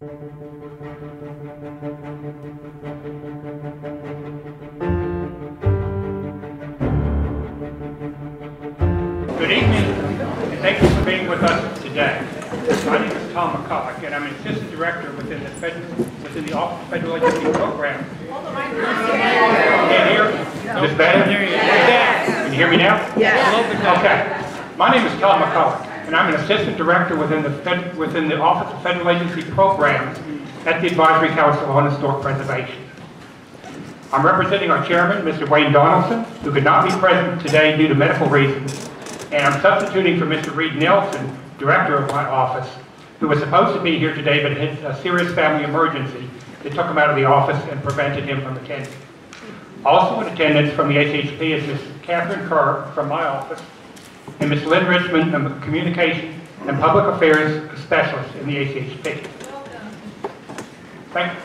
Good evening, and thank you for being with us today. My name is Tom McCulloch, and I'm an Assistant Director within the Federal, within the Office of Federal Agency Program. Can't hear? Is this better? Can you hear me now? Yes. Okay. My name is Tom McCulloch, and I'm an Assistant Director within the, Fed- within the Office of Federal Agency Programs at the Advisory Council on Historic Preservation. I'm representing our chairman, Mr. Wayne Donaldson, who could not be present today due to medical reasons, and I'm substituting for Mr. Reid Nelson, director of my office, who was supposed to be here today but had a serious family emergency that took him out of the office and prevented him from attending. Also in attendance from the HHP is Ms. Catherine Kerr from my office, and Ms. Lynn Richmond, a Communication and Public Affairs Specialist in the HHP. Thank you.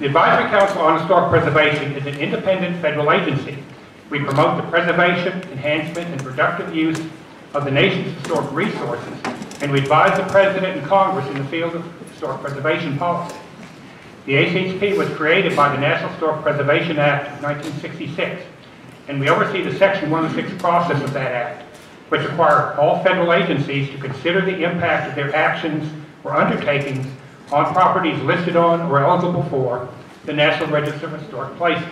The Advisory Council on Historic Preservation is an independent federal agency. We promote the preservation, enhancement, and productive use of the nation's historic resources, and we advise the President and Congress in the field of historic preservation policy. The ACHP was created by the National Historic Preservation Act of 1966, and we oversee the Section 106 process of that act, which require all federal agencies to consider the impact of their actions or undertakings on properties listed on or eligible for the National Register of Historic Places.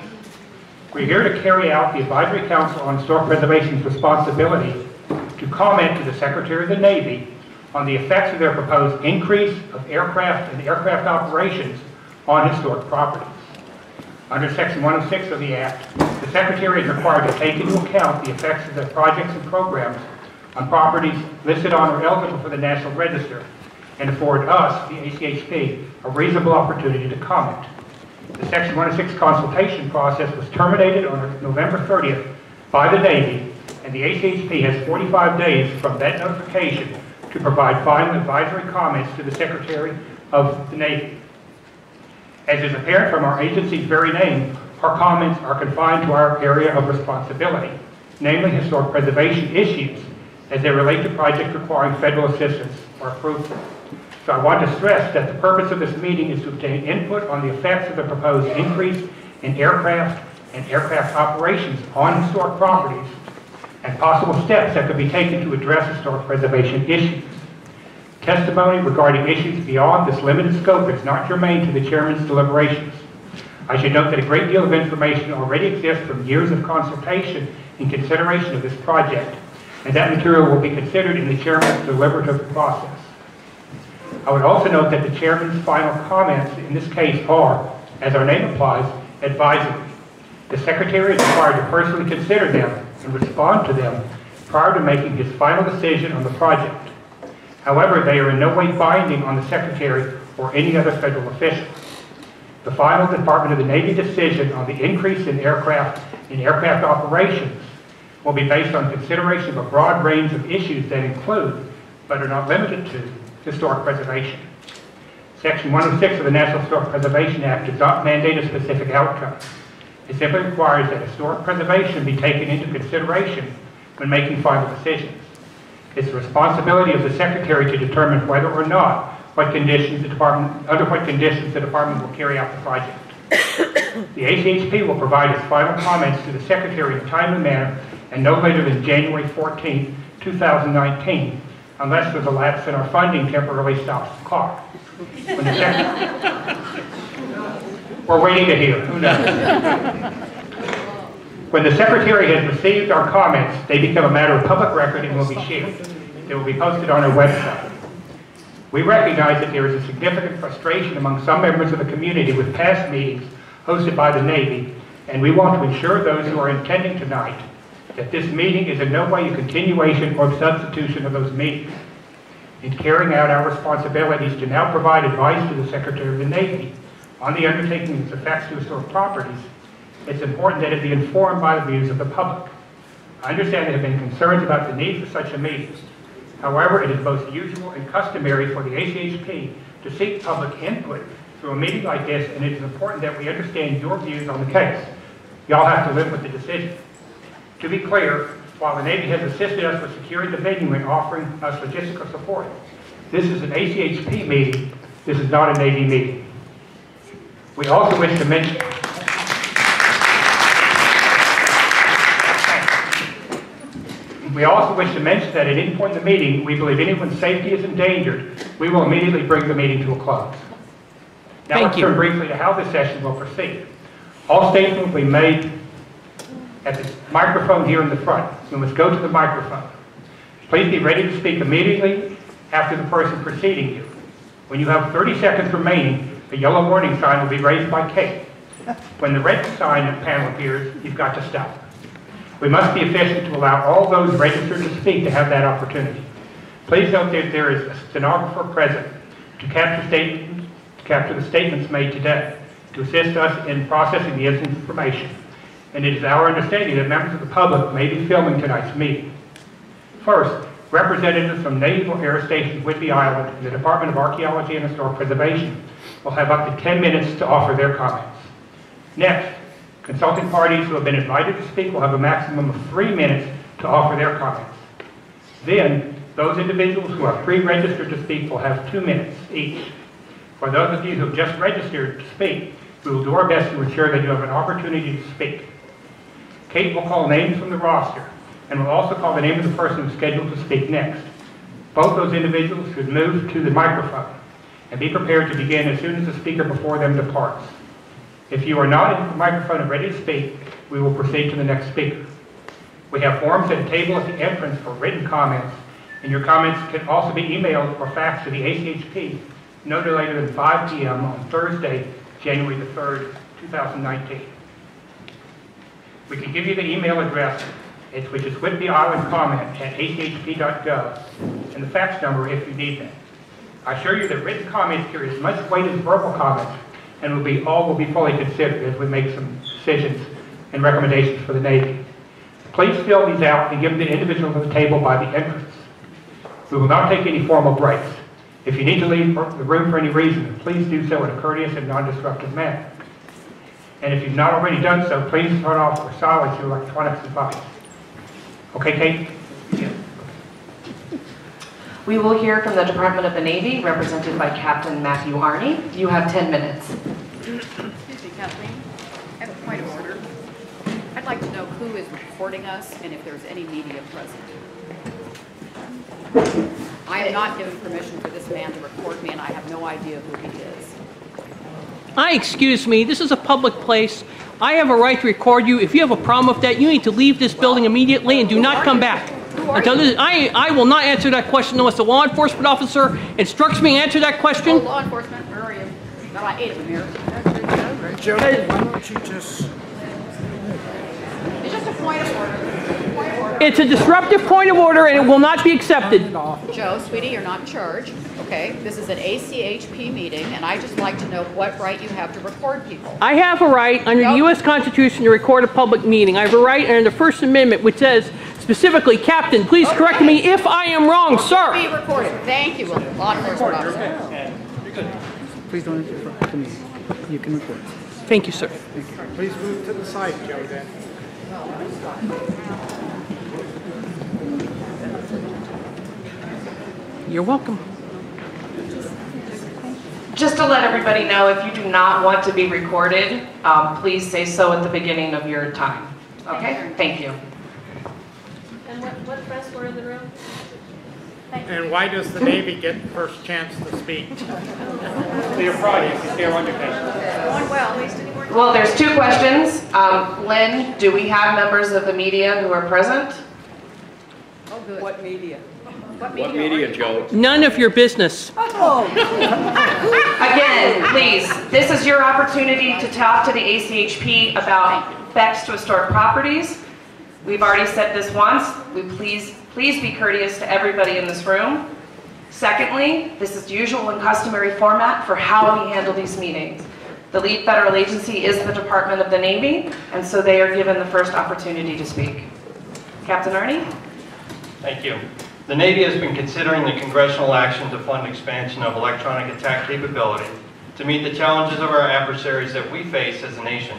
We're here to carry out the Advisory Council on Historic Preservation's responsibility to comment to the Secretary of the Navy on the effects of their proposed increase of aircraft and aircraft operations on historic properties. Under Section 106 of the Act, the Secretary is required to take into account the effects of their projects and programs on properties listed on or eligible for the National Register and afford us, the ACHP, a reasonable opportunity to comment. The Section 106 consultation process was terminated on November 30th by the Navy, and the ACHP has 45 days from that notification to provide final advisory comments to the Secretary of the Navy. As is apparent from our agency's very name, our comments are confined to our area of responsibility, namely historic preservation issues as they relate to projects requiring federal assistance or approval. So I want to stress that the purpose of this meeting is to obtain input on the effects of the proposed increase in aircraft and aircraft operations on historic properties and possible steps that could be taken to address historic preservation issues. Testimony regarding issues beyond this limited scope is not germane to the chairman's deliberations. I should note that a great deal of information already exists from years of consultation in consideration of this project, and that material will be considered in the chairman's deliberative process. I would also note that the chairman's final comments in this case are, as our name applies, advisory. The secretary is required to personally consider them and respond to them prior to making his final decision on the project. However, they are in no way binding on the Secretary or any other federal official. The final Department of the Navy decision on the increase in aircraft in aircraft operations will be based on consideration of a broad range of issues that include, but are not limited to, historic preservation. Section 106 of the National Historic Preservation Act does not mandate a specific outcome. It simply requires that historic preservation be taken into consideration when making final decisions. It's the responsibility of the Secretary to determine whether or not, what conditions the Department, under what conditions the Department will carry out the project. The ACHP will provide its final comments to the Secretary in a timely manner and no later than January 14, 2019, unless there's a lapse in our funding temporarily stops the clock. When the Sec- We're waiting to hear, who knows? When the Secretary has received our comments, they become a matter of public record and will be shared. They will be posted on our website. We recognize that there is a significant frustration among some members of the community with past meetings hosted by the Navy, and we want to ensure those who are attending tonight that this meeting is in no way a continuation or substitution of those meetings. In carrying out our responsibilities to now provide advice to the Secretary of the Navy on the undertaking's effects to historic properties, it's important that it be informed by the views of the public. I understand there have been concerns about the need for such a meeting. However, it is both usual and customary for the ACHP to seek public input through a meeting like this, and it is important that we understand your views on the case. Y'all have to live with the decision. To be clear, while the Navy has assisted us with securing the venue and offering us logistical support, this is an ACHP meeting, This is not a Navy meeting. We also wish to mention, we also wish to mention that at any point in the meeting, we believe anyone's safety is endangered, we will immediately bring the meeting to a close. Now Thank let's you. turn briefly to how this session will proceed. All statements will be made at the microphone here in the front. You must go to the microphone. Please be ready to speak immediately after the person preceding you. When you have 30 seconds remaining, the yellow warning sign will be raised by Kate. When the red sign panel appears, you've got to stop. We must be efficient to allow all those registered to speak to have that opportunity. Please note that there is a stenographer present to capture statements, to capture the statements made today, to assist us in processing the information. And it is our understanding that members of the public may be filming tonight's meeting. First, representatives from Naval Air Station Whidbey Island and the Department of Archaeology and Historic Preservation will have up to 10 minutes to offer their comments. Next, consulting parties who have been invited to speak will have a maximum of three minutes to offer their comments. Then, those individuals who are pre-registered to speak will have two minutes each. For those of you who have just registered to speak, we will do our best to ensure that you have an opportunity to speak. Kate will call names from the roster and will also call the name of the person who's scheduled to speak next. Both those individuals should move to the microphone and be prepared to begin as soon as the speaker before them departs. If you are not at the microphone and ready to speak, we will proceed to the next speaker. We have forms at a table at the entrance for written comments, and your comments can also be emailed or faxed to the ACHP no later than 5 p.m. on Thursday, January the 3rd, 2019. We can give you the email address, which is whidbeyislandcomment@achp.gov, and the fax number if you need that. I assure you that written comments carry as much weight as verbal comments, and will be, all will be fully considered as we make some decisions and recommendations for the Navy. Please fill these out and give them to individuals at the table by the entrance. We will not take any formal breaks. If you need to leave the room for any reason, please do so in a courteous and non-disruptive manner. And if you've not already done so, please turn off or silence your electronic device. Okay, Kate? We will hear from the Department of the Navy, represented by Captain Matthew Arney. You have 10 minutes. Excuse me, Kathleen. I have a point of order. I'd like to know who is recording us and if there's any media present. I am not given permission for this man to record me, and I have no idea who he is. I excuse me, this is a public place. I have a right to record you. If you have a problem with that, you need to leave this building immediately and do not come back. Who are Until you? this- I, I will not answer that question unless a law enforcement officer instructs me to answer that Oh, question. law enforcement, where are you? Got about eight of them here. Joe, why don't you just, It's just a point of order. Point of order. It's a disruptive point of order and it will not be accepted. Joe, sweetie, you're not in charge, okay? This is an ACHP meeting, and I just like to know what right you have to record people. I have a right under the Nope. U.S. Constitution to record a public meeting. I have a right under the First Amendment, which says specifically, Captain, please correct me if I am wrong, sir. Be sir. recorded. Thank you, law enforcement officer. please don't interrupt the meeting. You can record. Thank you, sir. Please move to the side, Joe, then. You're welcome. Just to let everybody know, if you do not want to be recorded, um, please say so at the beginning of your time. Okay? Thank you. And what, what press were in the room? And why does the Navy get first chance to speak? So your project is there under Kate. Going well, at least anywhere. Well, there's two questions. Um, Lynn, do we have members of the media who are present? Oh, good. What media? What What media? media, Joe? None of your business. Again, please, this is your opportunity to talk to the ACHP about thefts to historic properties. We've already said this once, we please, please be courteous to everybody in this room. Secondly, this is usual and customary format for how we handle these meetings. The lead federal agency is the Department of the Navy, and so they are given the first opportunity to speak. Captain Arney? Thank you. The Navy has been considering the congressional action to fund expansion of electronic attack capability to meet the challenges of our adversaries that we face as a nation.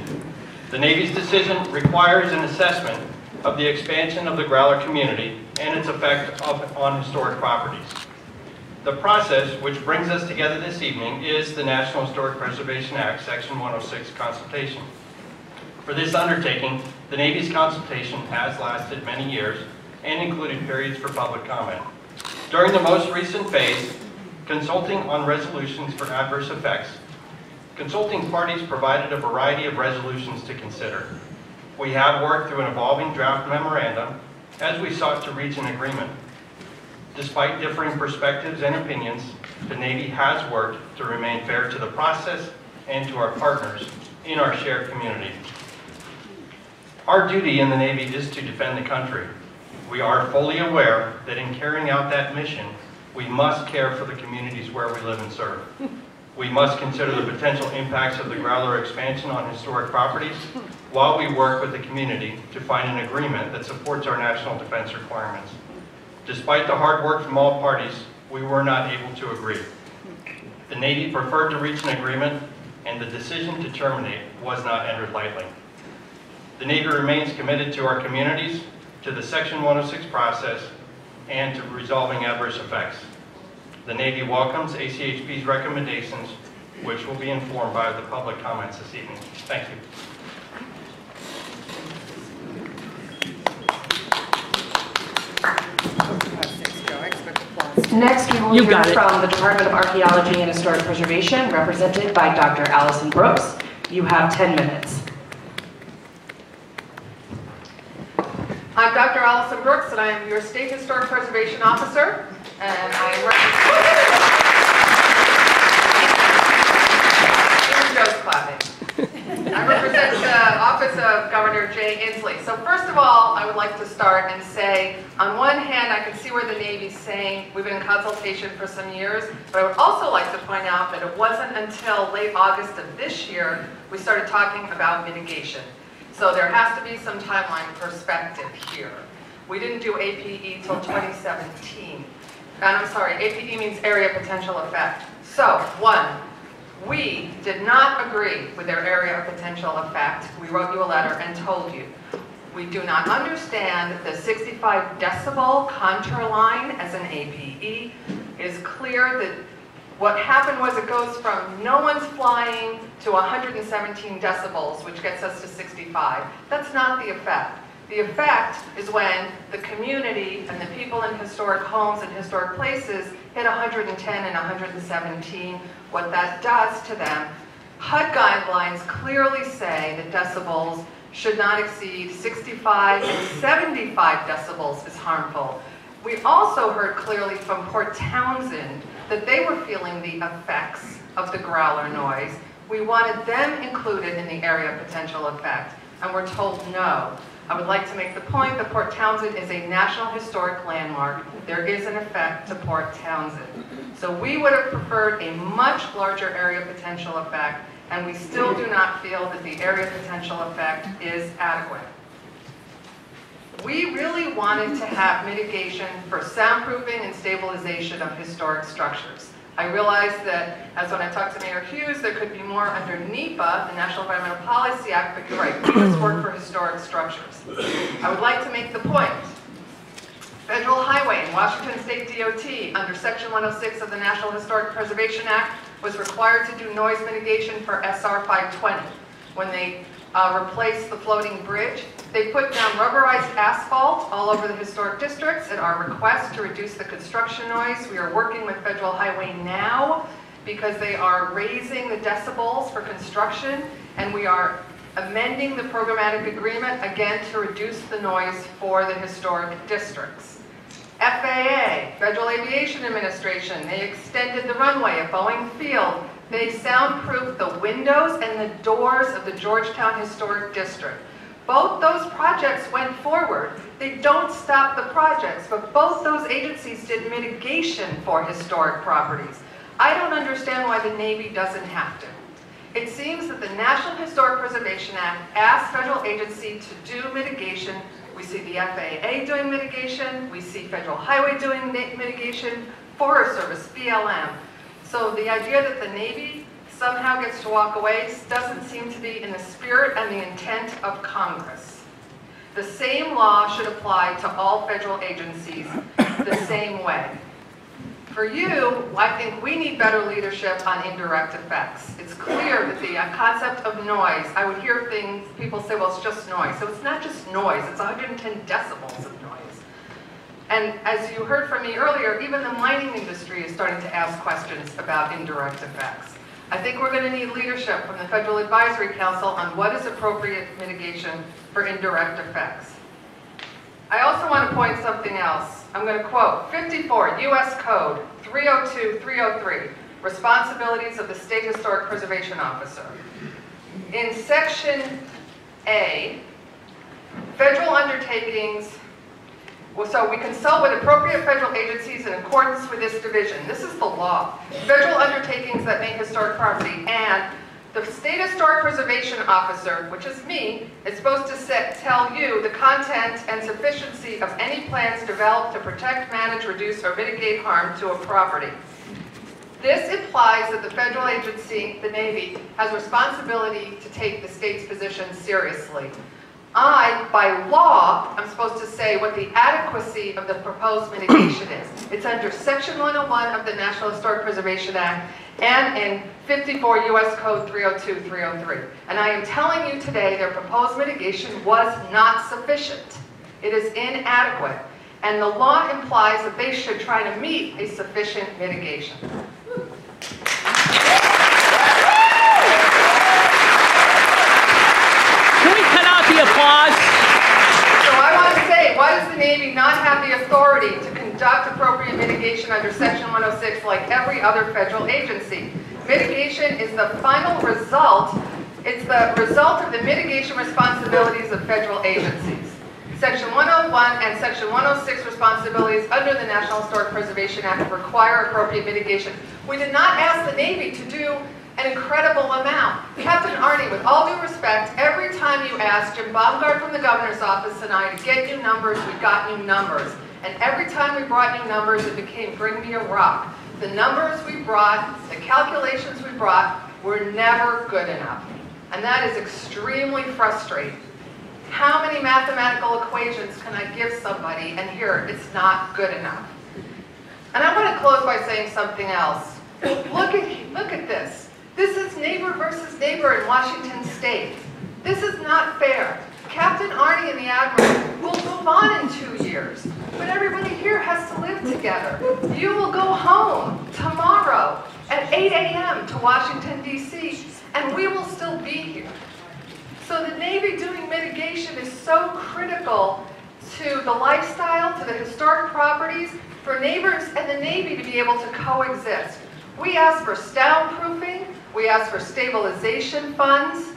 The Navy's decision requires an assessment of the expansion of the Growler community and its effect of- on historic properties. The process which brings us together this evening is the National Historic Preservation Act, Section 106 consultation. For this undertaking, the Navy's consultation has lasted many years and included periods for public comment. During the most recent phase, consulting on resolutions for adverse effects, consulting parties provided a variety of resolutions to consider. We have worked through an evolving draft memorandum as we sought to reach an agreement. Despite differing perspectives and opinions, the Navy has worked to remain fair to the process and to our partners in our shared community. Our duty in the Navy is to defend the country. We are fully aware that in carrying out that mission, we must care for the communities where we live and serve. We must consider the potential impacts of the Growler expansion on historic properties while we work with the community to find an agreement that supports our national defense requirements. Despite the hard work from all parties, we were not able to agree. The Navy preferred to reach an agreement, and the decision to terminate was not entered lightly. The Navy remains committed to our communities, to the Section 106 process, and to resolving adverse effects. The Navy welcomes ACHP's recommendations, which will be informed by the public comments this evening. Thank you. Next, we will You hear from the Department of Archaeology and Historic Preservation, represented by Dr. Allyson Brooks. You have 10 minutes. I'm Dr. Allyson Brooks, and I am your State Historic Preservation Officer, and I am... Joe's. I represent the Office of Governor Jay Inslee. So first of all, I would like to start and say, on one hand, I can see where the Navy's saying we've been in consultation for some years, but I would also like to point out that it wasn't until late August of this year we started talking about mitigation. So there has to be some timeline perspective here. We didn't do APE till 2017. And I'm sorry, APE means area potential effect. So, one, we did not agree with their area of potential effect. We wrote you a letter and told you. We do not understand the 65 decibel contour line as an APE. It is clear that what happened was it goes from no one's flying to 117 decibels, which gets us to 65. That's not the effect. The effect is when the community and the people in historic homes and historic places hit 110 and 117, what that does to them. HUD guidelines clearly say that decibels should not exceed 65 and 75 decibels is harmful. We also heard clearly from Port Townsend that they were feeling the effects of the growler noise. We wanted them included in the area of potential effect, and we're told no. I would like to make the point that Port Townsend is a National Historic Landmark. There is an effect to Port Townsend. So we would have preferred a much larger area potential effect, and we still do not feel that the area potential effect is adequate. We really wanted to have mitigation for soundproofing and stabilization of historic structures. I realize that, as when I talked to Mayor Hughes, there could be more under NEPA, the National Environmental Policy Act, but you're right, just work for historic structures. I would like to make the point. Federal Highway and Washington State DOT, under Section 106 of the National Historic Preservation Act, was required to do noise mitigation for SR 520. When they uh, replaced the floating bridge, they put down rubberized asphalt all over the historic districts at our request to reduce the construction noise. We are working with Federal Highway now because they are raising the decibels for construction and we are amending the programmatic agreement again to reduce the noise for the historic districts. FAA, Federal Aviation Administration, they extended the runway at Boeing Field. They soundproofed the windows and the doors of the Georgetown Historic District. Both those projects went forward. They don't stop the projects, but both those agencies did mitigation for historic properties. I don't understand why the Navy doesn't have to. It seems that the National Historic Preservation Act asks federal agency to do mitigation. We see the FAA doing mitigation. We see Federal Highway doing mitigation, Forest Service, BLM. So the idea that the Navy somehow gets to walk away doesn't seem to be in the spirit and the intent of Congress. The same law should apply to all federal agencies the same way. For you, I think we need better leadership on indirect effects. It's clear that the concept of noise, I would hear things, people say, well, it's just noise. So it's not just noise, it's 110 decibels of noise. And as you heard from me earlier, even the mining industry is starting to ask questions about indirect effects. I think we're going to need leadership from the Federal Advisory Council on what is appropriate mitigation for indirect effects. I also want to point something else. I'm going to quote 54 U.S. Code 302-303, Responsibilities of the State Historic Preservation Officer. In Section A, federal undertakings so we consult with appropriate federal agencies in accordance with this division. This is the law. Federal undertakings that make historic property and the State Historic Preservation Officer, which is me, is supposed to set, tell you the content and sufficiency of any plans developed to protect, manage, reduce, or mitigate harm to a property. This implies that the federal agency, the Navy, has responsibility to take the state's position seriously. I, by law, am supposed to say what the adequacy of the proposed mitigation is. It's under Section 101 of the National Historic Preservation Act and in 54 U.S. Code 302-303. And I am telling you today their proposed mitigation was not sufficient. It is inadequate. And the law implies that they should try to meet a sufficient mitigation. Can we cut out the So I want to say, why does the Navy not have the authority to conduct appropriate mitigation under Section 106 like every other federal agency? Mitigation is the final result, it's the result of the mitigation responsibilities of federal agencies. Section 101 and Section 106 responsibilities under the National Historic Preservation Act require appropriate mitigation. We did not ask the Navy to do an incredible amount. Captain Arney, with all due respect, every time you asked Jim Baumgart from the governor's office and I to get new numbers, we got new numbers. And every time we brought new numbers, it became bring me a rock. The numbers we brought, the calculations we brought, were never good enough. And that is extremely frustrating. How many mathematical equations can I give somebody and here it's not good enough? And I want to close by saying something else. Look at, look at this. This is neighbor versus neighbor in Washington State. This is not fair. Captain Arney and the Admiral will move on in two years, but everybody here has to live together. You will go home tomorrow at 8 a.m. to Washington, D.C., and we will still be here. So the Navy doing mitigation is so critical to the lifestyle, to the historic properties, for neighbors and the Navy to be able to coexist. We ask for soundproofing, we asked for stabilization funds.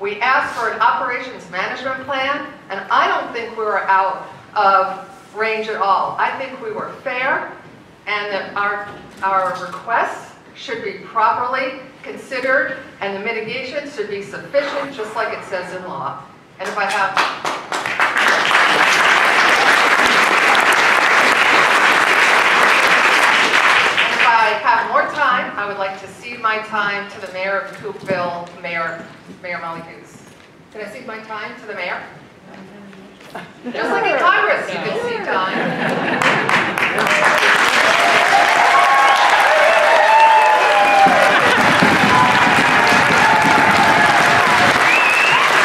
We asked for an operations management plan, and I don't think we were out of range at all. I think we were fair, and that our, our requests should be properly considered, and the mitigation should be sufficient, just like it says in law. And if I have If I have more time, I would like to cede my time to the mayor of Coupeville, Mayor, Mayor Molly Hughes. Can I cede my time to the mayor? Just like in Congress, you can cede time.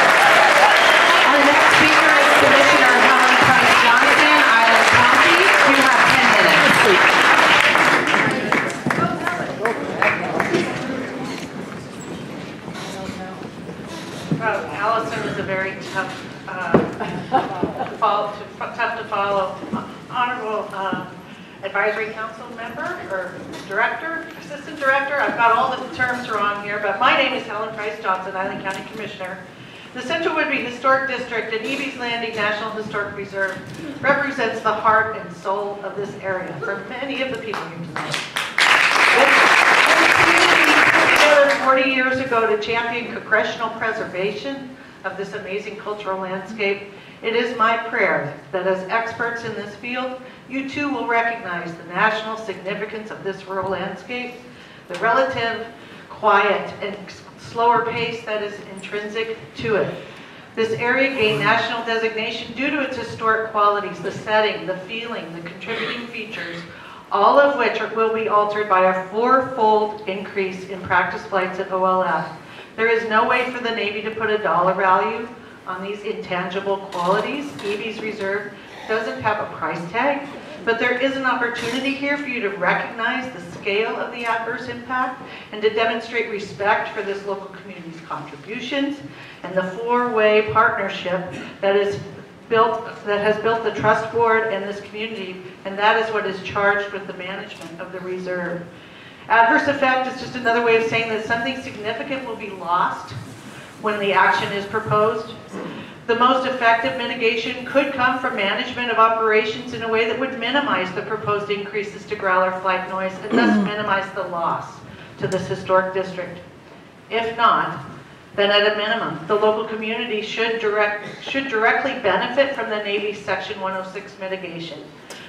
Our next speaker is Commissioner Helen Price Johnson, Island County. You have 10 minutes. Well, Allyson is a very tough, uh, follow- tough to follow. Honorable uh, Advisory Council member, or Director, Assistant Director, I've got all the terms wrong here, but my name is Helen Price Johnson, Island County Commissioner. The Central Whidbey Historic District and Ebey's Landing National Historic Reserve represents the heart and soul of this area for many of the people here together 40 years ago to champion congressional preservation of this amazing cultural landscape, it is my prayer that as experts in this field, you too will recognize the national significance of this rural landscape, the relative quiet and slower pace that is intrinsic to it. This area gained national designation due to its historic qualities, the setting, the feeling, the contributing features, all of which will be altered by a fourfold increase in practice flights at OLF. There is no way for the Navy to put a dollar value on these intangible qualities. Ebey's Reserve doesn't have a price tag, but there is an opportunity here for you to recognize the scale of the adverse impact and to demonstrate respect for this local community's contributions and the four-way partnership that is built, that has built the trust board and this community, and that is what is charged with the management of the reserve. Adverse effect is just another way of saying that something significant will be lost when the action is proposed. The most effective mitigation could come from management of operations in a way that would minimize the proposed increases to growler flight noise and thus minimize the loss to this historic district. If not, then at a minimum, the local community should direct, should directly benefit from the Navy's Section 106 mitigation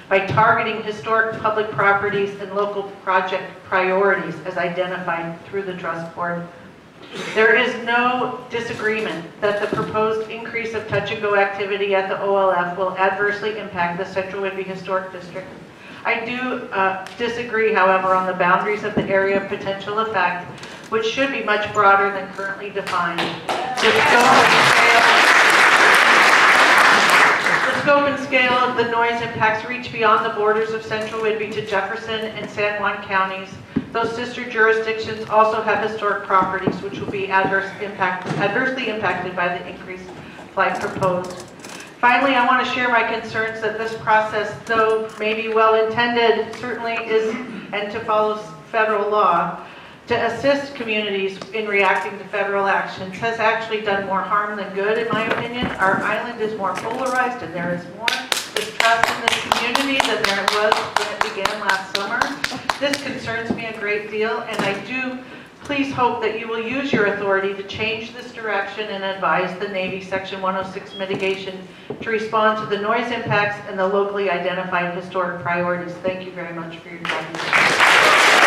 by targeting historic public properties and local project priorities as identified through the trust board. There is no disagreement that the proposed increase of touch-and-go activity at the OLF will adversely impact the Central Whidbey Historic District. I do uh, disagree, however, on the boundaries of the area of potential effect, which should be much broader than currently defined. The scope and scale- the scope and scale of the noise impacts reach beyond the borders of Central Whidbey to Jefferson and San Juan counties. Those sister jurisdictions also have historic properties which will be adverse impact, adversely impacted by the increased flight proposed. Finally, I want to share my concerns that this process, though maybe well-intended, certainly is, and to follow federal law, to assist communities in reacting to federal actions has actually done more harm than good, in my opinion. Our island is more polarized and there is more distrust in this community than there was when it began last summer. This concerns me a great deal and I do please hope that you will use your authority to change this direction and advise the Navy Section 106 mitigation to respond to the noise impacts and the locally identified historic priorities. Thank you very much for your time.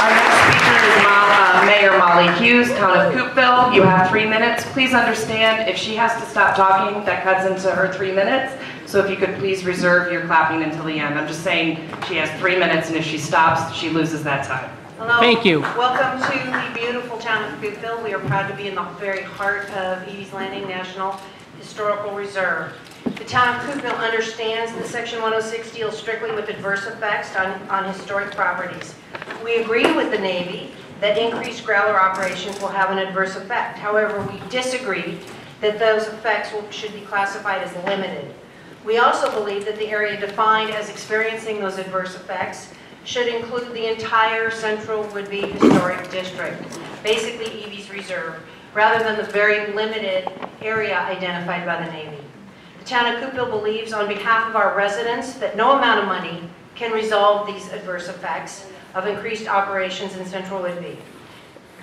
Our next speaker is Mo- uh, Mayor Molly Hughes, Town of Coupeville. You have three minutes. Please understand, if she has to stop talking, that cuts into her three minutes. So if you could please reserve your clapping until the end. I'm just saying, she has three minutes, and if she stops, she loses that time. Hello. Thank you. Welcome to the beautiful town of Coupeville. We are proud to be in the very heart of Ebey's Landing National Historical Reserve. The town of Coupeville understands that Section 106 deals strictly with adverse effects on, on historic properties. We agree with the Navy that increased growler operations will have an adverse effect. However, we disagree that those effects will, should be classified as limited. We also believe that the area defined as experiencing those adverse effects should include the entire central Whidbey Historic District, basically Ebey's Reserve, rather than the very limited area identified by the Navy. The town of Coupeville believes on behalf of our residents that no amount of money can resolve these adverse effects of increased operations in central Whidbey.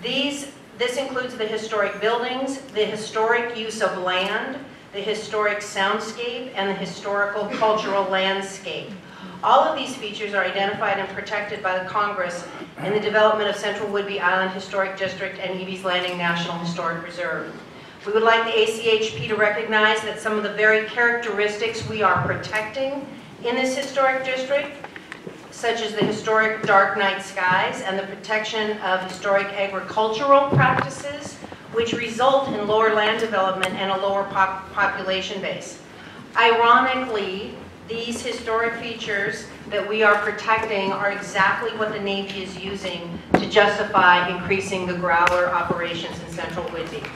These, this includes the historic buildings, the historic use of land, the historic soundscape, and the historical cultural landscape. All of these features are identified and protected by the Congress in the development of Central Whidbey Island Historic District and Ebey's Landing National Historic Reserve. We would like the ACHP to recognize that some of the very characteristics we are protecting in this historic district such as the historic dark night skies and the protection of historic agricultural practices, which result in lower land development and a lower pop population base. Ironically, these historic features that we are protecting are exactly what the Navy is using to justify increasing the growler operations in central Whidbey.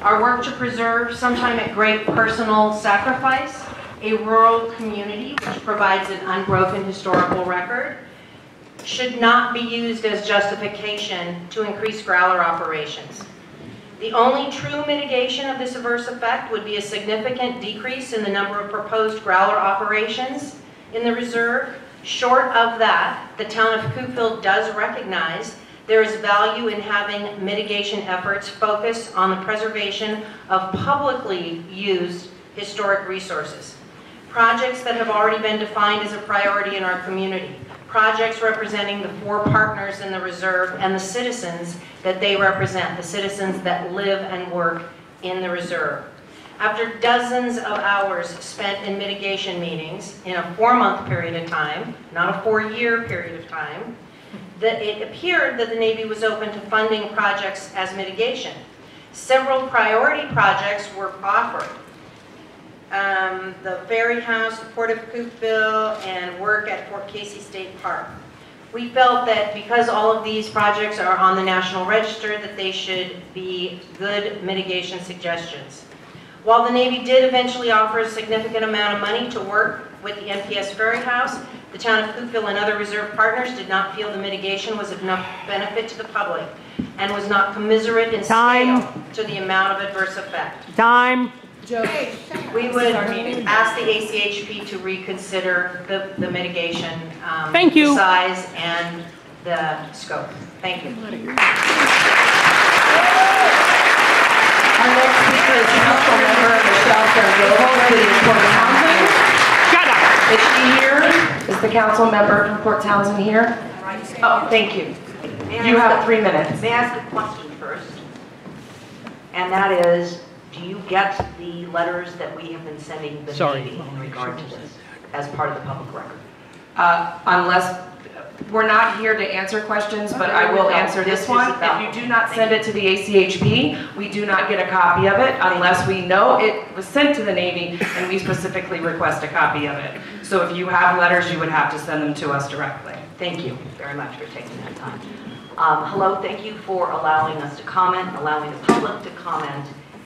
Our work to preserve, sometime at great personal sacrifice, a rural community which provides an unbroken historical record, should not be used as justification to increase growler operations. The only true mitigation of this adverse effect would be a significant decrease in the number of proposed growler operations in the reserve. Short of that, the town of Coupeville does recognize there is value in having mitigation efforts focus on the preservation of publicly used historic resources. Projects that have already been defined as a priority in our community. Projects representing the four partners in the reserve and the citizens that they represent, the citizens that live and work in the reserve. After dozens of hours spent in mitigation meetings in a four-month period of time, not a four-year period of time, that it appeared that the Navy was open to funding projects as mitigation. Several priority projects were offered. Um, the Ferry House, the Port of Coupeville, and work at Fort Casey State Park. We felt that because all of these projects are on the National Register, that they should be good mitigation suggestions. While the Navy did eventually offer a significant amount of money to work with the NPS Ferry House, the town of Coupeville and other reserve partners did not feel the mitigation was of enough benefit to the public and was not commiserate in Time. scale to the amount of adverse effect. Time. We would ask the ACHP to reconsider the, the mitigation. um, Thank you. the Size and the scope. Thank you. Our next speaker is council member Michelle Ferraro, City of Port Townsend. Shut up. Is she here? Is the council member from Port Townsend here? Oh, thank you. You have three minutes. May I ask a question first? And that is, do you get the letters that we have been sending the Sorry. Navy in regard to this as part of the public record? Uh, Unless, we're not here to answer questions, but I will answer this one. If you do not send it to the ACHP, we do not get a copy of it unless we know it was sent to the Navy and we specifically request a copy of it. So if you have letters, you would have to send them to us directly. Thank you very much for taking that time. Um, Hello, thank you for allowing us to comment, allowing the public to comment.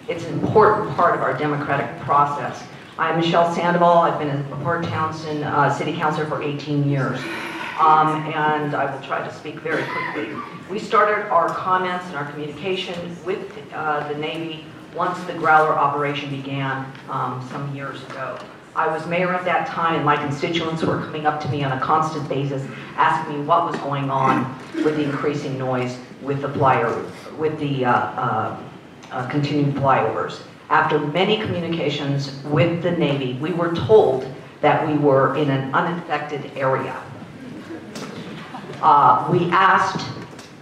It's an important part of our democratic process. I'm Michelle Sandoval. I've been a Port Townsend uh, City Councilor for 18 years. Um, And I will try to speak very quickly. We started our comments and our communication with uh, the Navy once the Growler operation began um, some years ago. I was mayor at that time, and my constituents were coming up to me on a constant basis, asking me what was going on with the increasing noise with the flyer, with the uh, uh, uh, continued flyovers. After many communications with the Navy, we were told that we were in an unaffected area. Uh, We asked,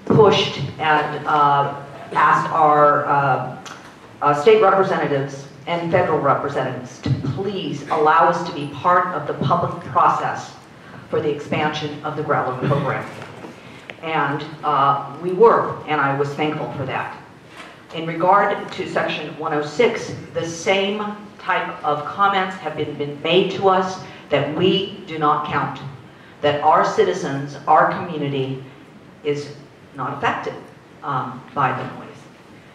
pushed, and uh, asked our uh, uh, state representatives and federal representatives to please allow us to be part of the public process for the expansion of the Growler program. And uh, we were, and I was thankful for that. In regard to section 106, the same type of comments have been, been made to us that we do not count, that our citizens, our community is not affected um, by the noise.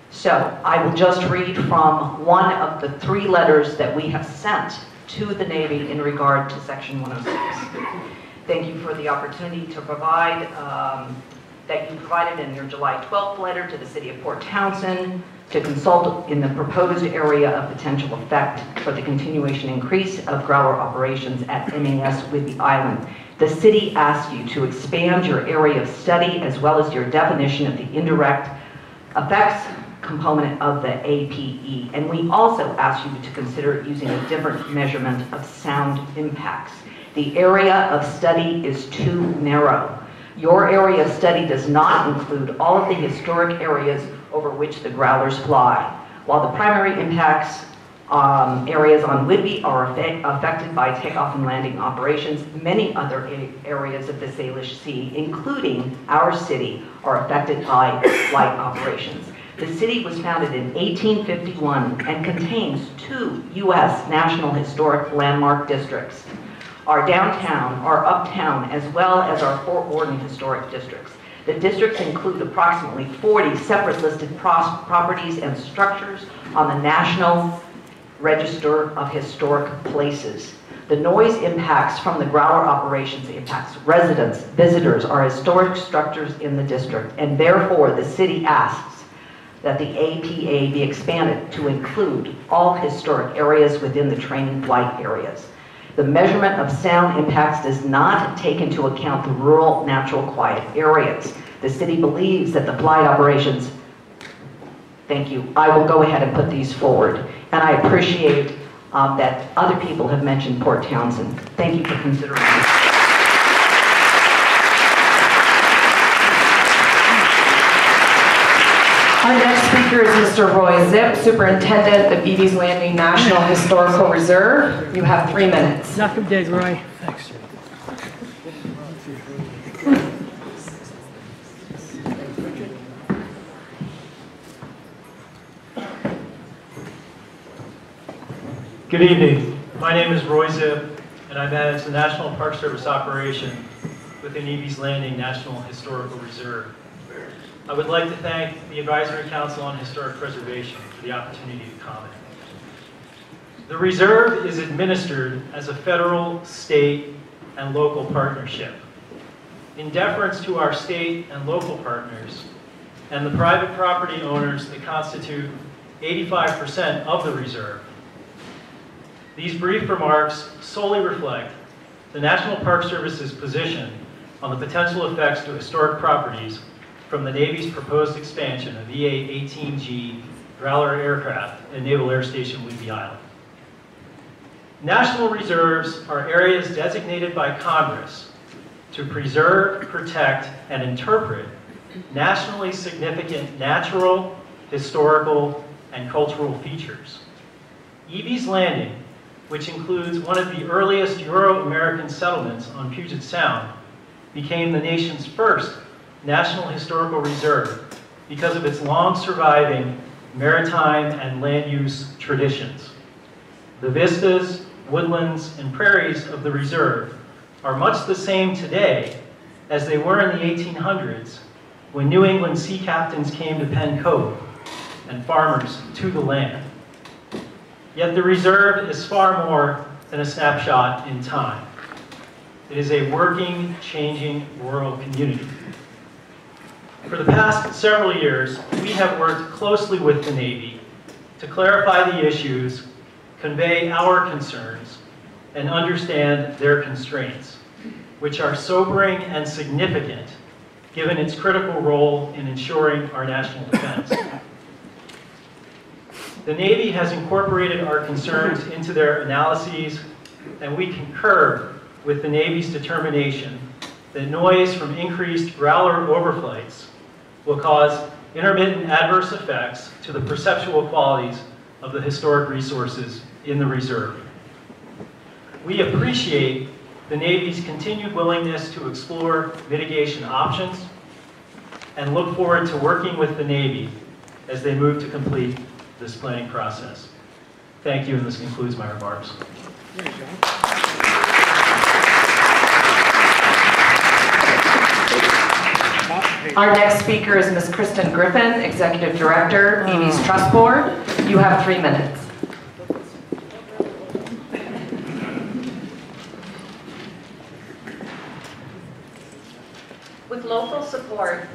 So I will just read from one of the three letters that we have sent to the Navy in regard to section 106. Thank you for the opportunity to provide, um, that you provided in your July 12th letter to the city of Port Townsend to consult in the proposed area of potential effect for the continuation increase of growler operations at NAS Whidbey Island. The city asks you to expand your area of study as well as your definition of the indirect effects component of the APE. And we also ask you to consider using a different measurement of sound impacts. The area of study is too narrow. Your area of study does not include all of the historic areas over which the growlers fly. While the primary impacts um, areas on Whidbey are affe- affected by takeoff and landing operations, many other areas of the Salish Sea, including our city, are affected by flight operations. The city was founded in 1851 and contains two U.S. National Historic Landmark Districts, our downtown, our uptown, as well as our Fort Worden Historic Districts. The districts include approximately 40 separate listed properties and structures on the National Register of Historic Places. The noise impacts from the Growler operations impacts residents, visitors, our historic structures in the district, and therefore the city asks that the APA be expanded to include all historic areas within the training flight areas. The measurement of sound impacts does not take into account the rural, natural, quiet areas. The city believes that the flight operations Thank you. I will go ahead and put these forward. And I appreciate um, that other people have mentioned Port Townsend. Thank you for considering. Our next speaker speaker is Mr. Roy Zipp, Superintendent of Ebey's Landing National Historical Reserve. You have three minutes. Knock him dead, Roy. Good evening. My name is Roy Zipp, and I manage the National Park Service operation within Ebey's Landing National Historical Reserve. I would like to thank the Advisory Council on Historic Preservation for the opportunity to comment. The reserve is administered as a federal, state, and local partnership. In deference to our state and local partners and the private property owners that constitute 85% of the reserve, these brief remarks solely reflect the National Park Service's position on the potential effects to historic properties from the Navy's proposed expansion of EA-18G Growler aircraft at Naval Air Station Whidbey Island. National reserves are areas designated by Congress to preserve, protect, and interpret nationally significant natural, historical, and cultural features. Ebey's Landing which includes one of the earliest Euro-American settlements on Puget Sound, became the nation's first National Historical Reserve because of its long surviving maritime and land use traditions. The vistas, woodlands, and prairies of the reserve are much the same today as they were in the 1800s when New England sea captains came to Penn Cove and farmers to the land. Yet the reserve is far more than a snapshot in time. It is a working, changing rural community. For the past several years, we have worked closely with the Navy to clarify the issues, convey our concerns, and understand their constraints, which are sobering and significant given its critical role in ensuring our national defense. The Navy has incorporated our concerns into their analyses, and we concur with the Navy's determination that noise from increased growler overflights will cause intermittent adverse effects to the perceptual qualities of the historic resources in the reserve. We appreciate the Navy's continued willingness to explore mitigation options and look forward to working with the Navy as they move to complete this planning process. Thank you, and this concludes my remarks. Our next speaker is Ms. Kristen Griffin, Executive Director, Ebey's oh. Trust Board. You have three minutes. With local support,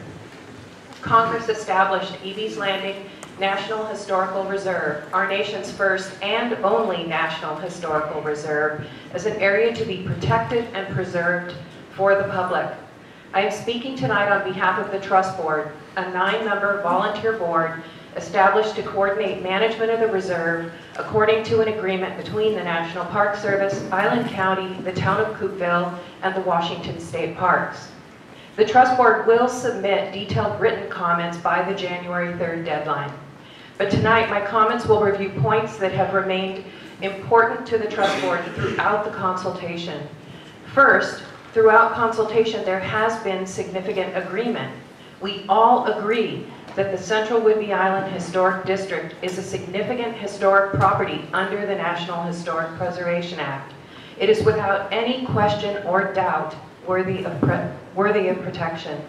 Congress established Ebey's Landing National Historical Reserve, our nation's first and only National Historical Reserve, as an area to be protected and preserved for the public. I am speaking tonight on behalf of the Trust Board, a nine-member volunteer board established to coordinate management of the reserve according to an agreement between the National Park Service, Island County, the town of Coupeville, and the Washington State Parks. The Trust Board will submit detailed written comments by the January 3rd deadline. But tonight, my comments will review points that have remained important to the Trust Board throughout the consultation. First, throughout consultation, there has been significant agreement. We all agree that the Central Whidbey Island Historic District is a significant historic property under the National Historic Preservation Act. It is without any question or doubt worthy of, worthy of protection.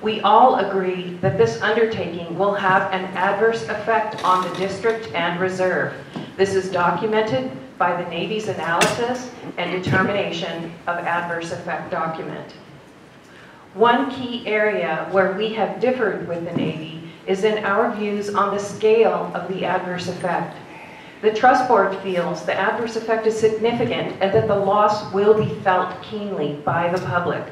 We all agree that this undertaking will have an adverse effect on the district and reserve. This is documented by the Navy's analysis and determination of adverse effect document. One key area where we have differed with the Navy is in our views on the scale of the adverse effect. The Trust Board feels the adverse effect is significant and that the loss will be felt keenly by the public.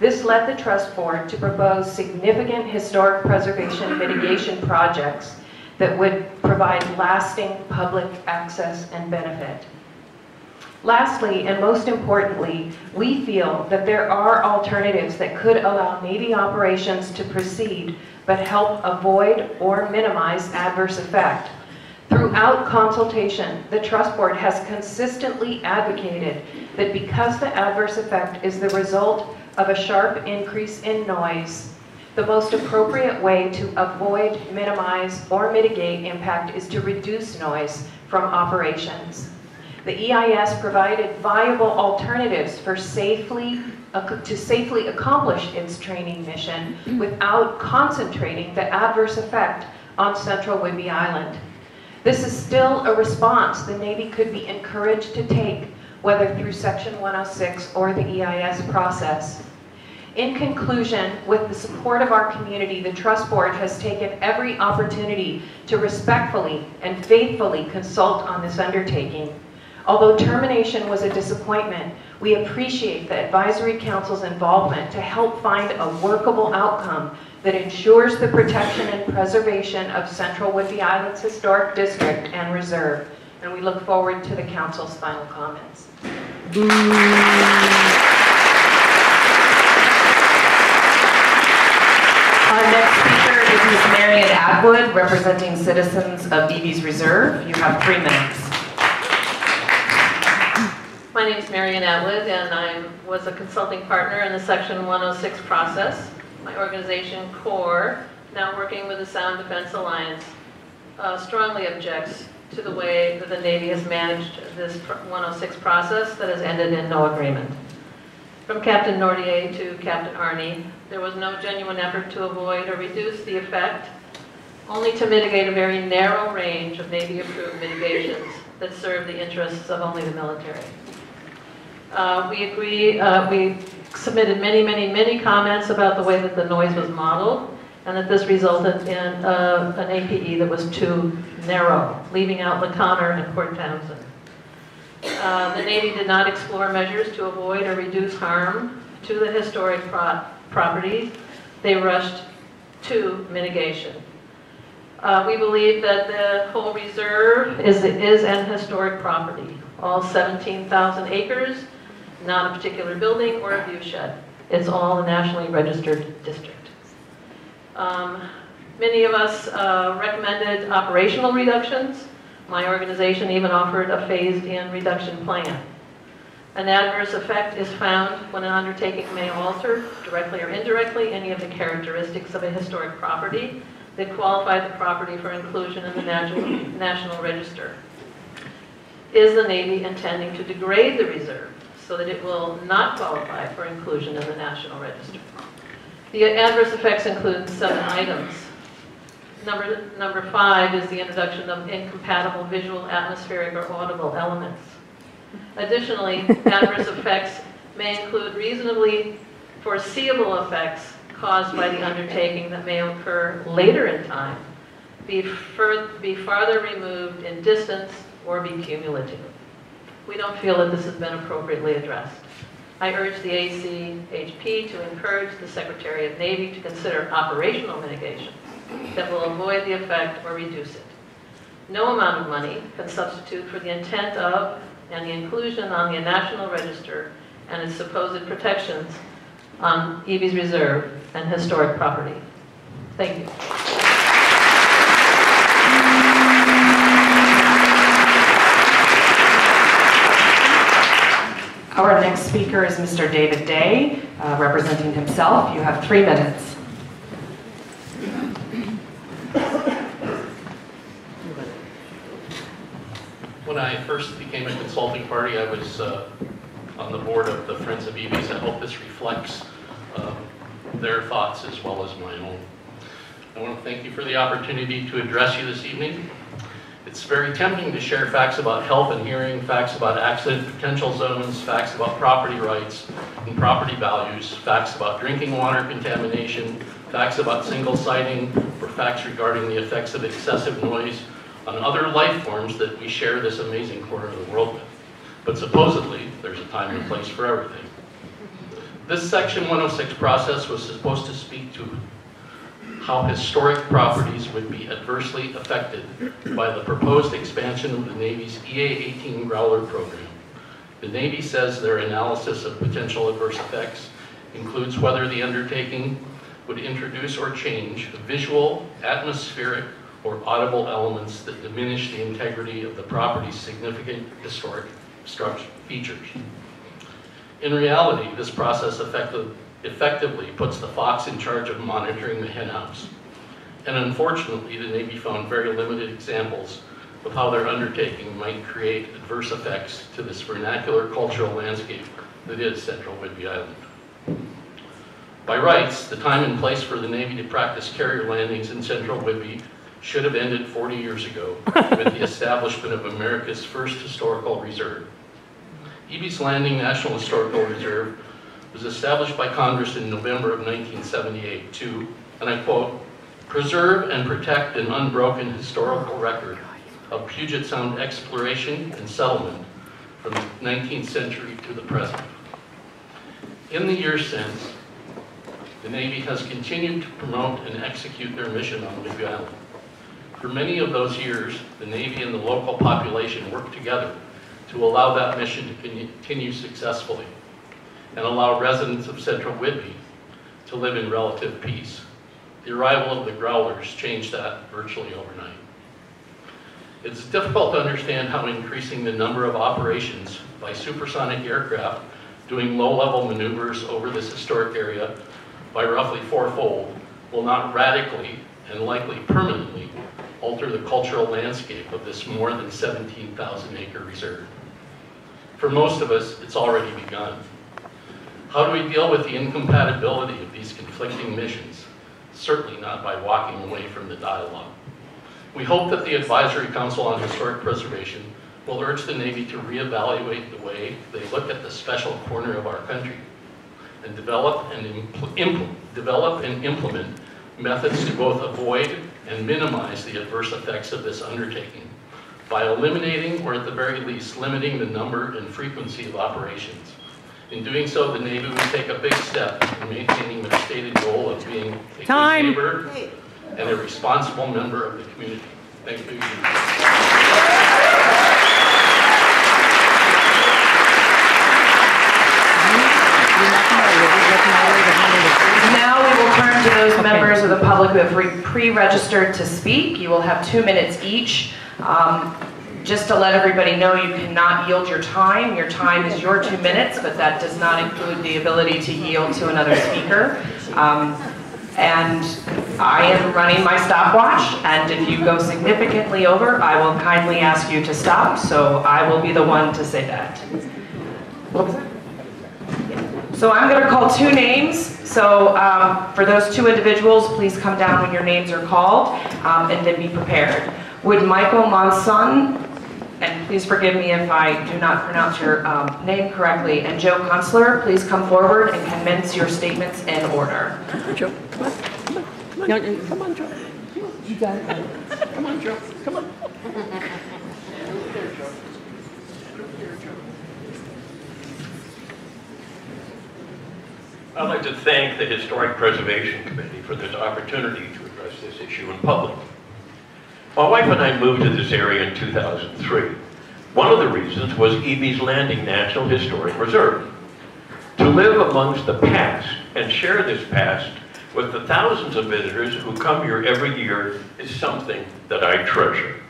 This led the Trust Board to propose significant historic preservation mitigation projects that would provide lasting public access and benefit. Lastly, and most importantly, we feel that there are alternatives that could allow Navy operations to proceed but help avoid or minimize adverse effect. Throughout consultation, the Trust Board has consistently advocated that because the adverse effect is the result of a sharp increase in noise, the most appropriate way to avoid, minimize, or mitigate impact is to reduce noise from operations. The EIS provided viable alternatives for safely uh, to safely accomplish its training mission without concentrating the adverse effect on Central Whidbey Island. This is still a response the Navy could be encouraged to take, whether through Section 106 or the EIS process. In conclusion, with the support of our community, the Trust Board has taken every opportunity to respectfully and faithfully consult on this undertaking. Although termination was a disappointment, we appreciate the Advisory Council's involvement to help find a workable outcome that ensures the protection and preservation of Central Whidbey Islands Historic District and Reserve. And we look forward to the Council's final comments. Our next speaker is Ms. Marion Atwood, representing citizens of Ebey's Reserve. You have three minutes. My name is Marion Atwood, and I was a consulting partner in the Section 106 process. My organization, CORE, now working with the Sound Defense Alliance, uh, strongly objects to the way that the Navy has managed this 106 process that has ended in no agreement. From Captain Nortier to Captain Arney, there was no genuine effort to avoid or reduce the effect, only to mitigate a very narrow range of Navy-approved mitigations that serve the interests of only the military. Uh, we agree, uh, we submitted many, many, many comments about the way that the noise was modeled, and that this resulted in uh, an APE that was too narrow, leaving out La Conner and Port Townsend. Uh, the Navy did not explore measures to avoid or reduce harm to the historic pro properties. They rushed to mitigation. Uh, we believe that the whole reserve is, is an historic property. All 17,000 acres, not a particular building or a view shed. It's all a nationally registered district. Um, many of us uh, recommended operational reductions my organization even offered a phased-in reduction plan. An adverse effect is found when an undertaking may alter, directly or indirectly, any of the characteristics of a historic property that qualify the property for inclusion in the National Register. Is the Navy intending to degrade the reserve so that it will not qualify for inclusion in the National Register? The adverse effects include seven items. Number, number five is the introduction of incompatible visual, atmospheric, or audible elements. Additionally, adverse effects may include reasonably foreseeable effects caused by the undertaking that may occur later in time, be, fur be farther removed in distance, or be cumulative. We don't feel that this has been appropriately addressed. I urge the ACHP to encourage the Secretary of Navy to consider operational mitigation that will avoid the effect or reduce it. No amount of money can substitute for the intent of and the inclusion on the National Register and its supposed protections on Ebey's Reserve and historic property. Thank you. Our next speaker is Mr. David Day, uh, representing himself. You have three minutes. When I first became a consulting party, I was uh, on the board of the Friends of Ebey's. I hope this reflects uh, their thoughts as well as my own. I want to thank you for the opportunity to address you this evening. It's very tempting to share facts about health and hearing, facts about accident potential zones, facts about property rights and property values, facts about drinking water contamination, facts about single siting, or facts regarding the effects of excessive noise on other life forms that we share this amazing corner of the world with. But supposedly, there's a time and place for everything. This Section 106 process was supposed to speak to how historic properties would be adversely affected by the proposed expansion of the Navy's EA-18 Growler program. The Navy says their analysis of potential adverse effects includes whether the undertaking would introduce or change visual, atmospheric, or audible elements that diminish the integrity of the property's significant historic structure features. In reality, this process effective, effectively puts the Fox in charge of monitoring the henhouse. And unfortunately, the Navy found very limited examples of how their undertaking might create adverse effects to this vernacular cultural landscape that is Central Whidbey Island. By rights, the time and place for the Navy to practice carrier landings in Central Whidbey should have ended 40 years ago with the establishment of America's first historical reserve. Ebey's Landing National Historical Reserve was established by Congress in November of 1978 to, and I quote, preserve and protect an unbroken historical record of Puget Sound exploration and settlement from the 19th century to the present. In the years since, the Navy has continued to promote and execute their mission on Whidbey Island. For many of those years, the Navy and the local population worked together to allow that mission to continue successfully and allow residents of Central Whidbey to live in relative peace. The arrival of the growlers changed that virtually overnight. It's difficult to understand how increasing the number of operations by supersonic aircraft doing low-level maneuvers over this historic area by roughly fourfold will not radically and likely permanently alter the cultural landscape of this more than 17,000 acre reserve. For most of us, it's already begun. How do we deal with the incompatibility of these conflicting missions? Certainly not by walking away from the dialogue. We hope that the Advisory Council on Historic Preservation will urge the Navy to reevaluate the way they look at the special corner of our country and develop and, impl develop and implement methods to both avoid and minimize the adverse effects of this undertaking by eliminating or at the very least limiting the number and frequency of operations. In doing so, the Navy would take a big step in maintaining their stated goal of being a Time. good neighbor and a responsible member of the community. Thank you. Now we will turn to those members of the public who have pre-registered to speak. You will have two minutes each. Um, Just to let everybody know, you cannot yield your time. Your time is your two minutes, but that does not include the ability to yield to another speaker. Um, And I am running my stopwatch, and if you go significantly over, I will kindly ask you to stop, so I will be the one to say that. What was that? So I'm going to call two names. So um, for those two individuals, please come down when your names are called um, and then be prepared. Would Michael Monson, and please forgive me if I do not pronounce your um, name correctly, and Joe Kunzler, please come forward and commence your statements in order. Joe, come on, come on, come on, No, come on, Joe. You got it. Come on, Joe, come on. I'd like to thank the Historic Preservation Committee for this opportunity to address this issue in public. My wife and I moved to this area in 2003. One of the reasons was Ebey's Landing National Historic Reserve. To live amongst the past and share this past with the thousands of visitors who come here every year is something that I treasure.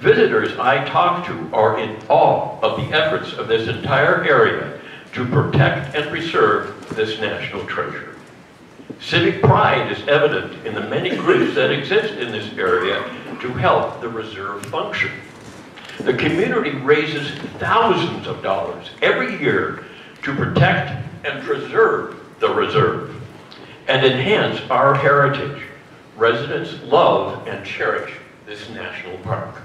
Visitors I talk to are in awe of the efforts of this entire area to protect and preserve this national treasure. Civic pride is evident in the many groups that exist in this area to help the reserve function. The community raises thousands of dollars every year to protect and preserve the reserve and enhance our heritage. Residents love and cherish this national park.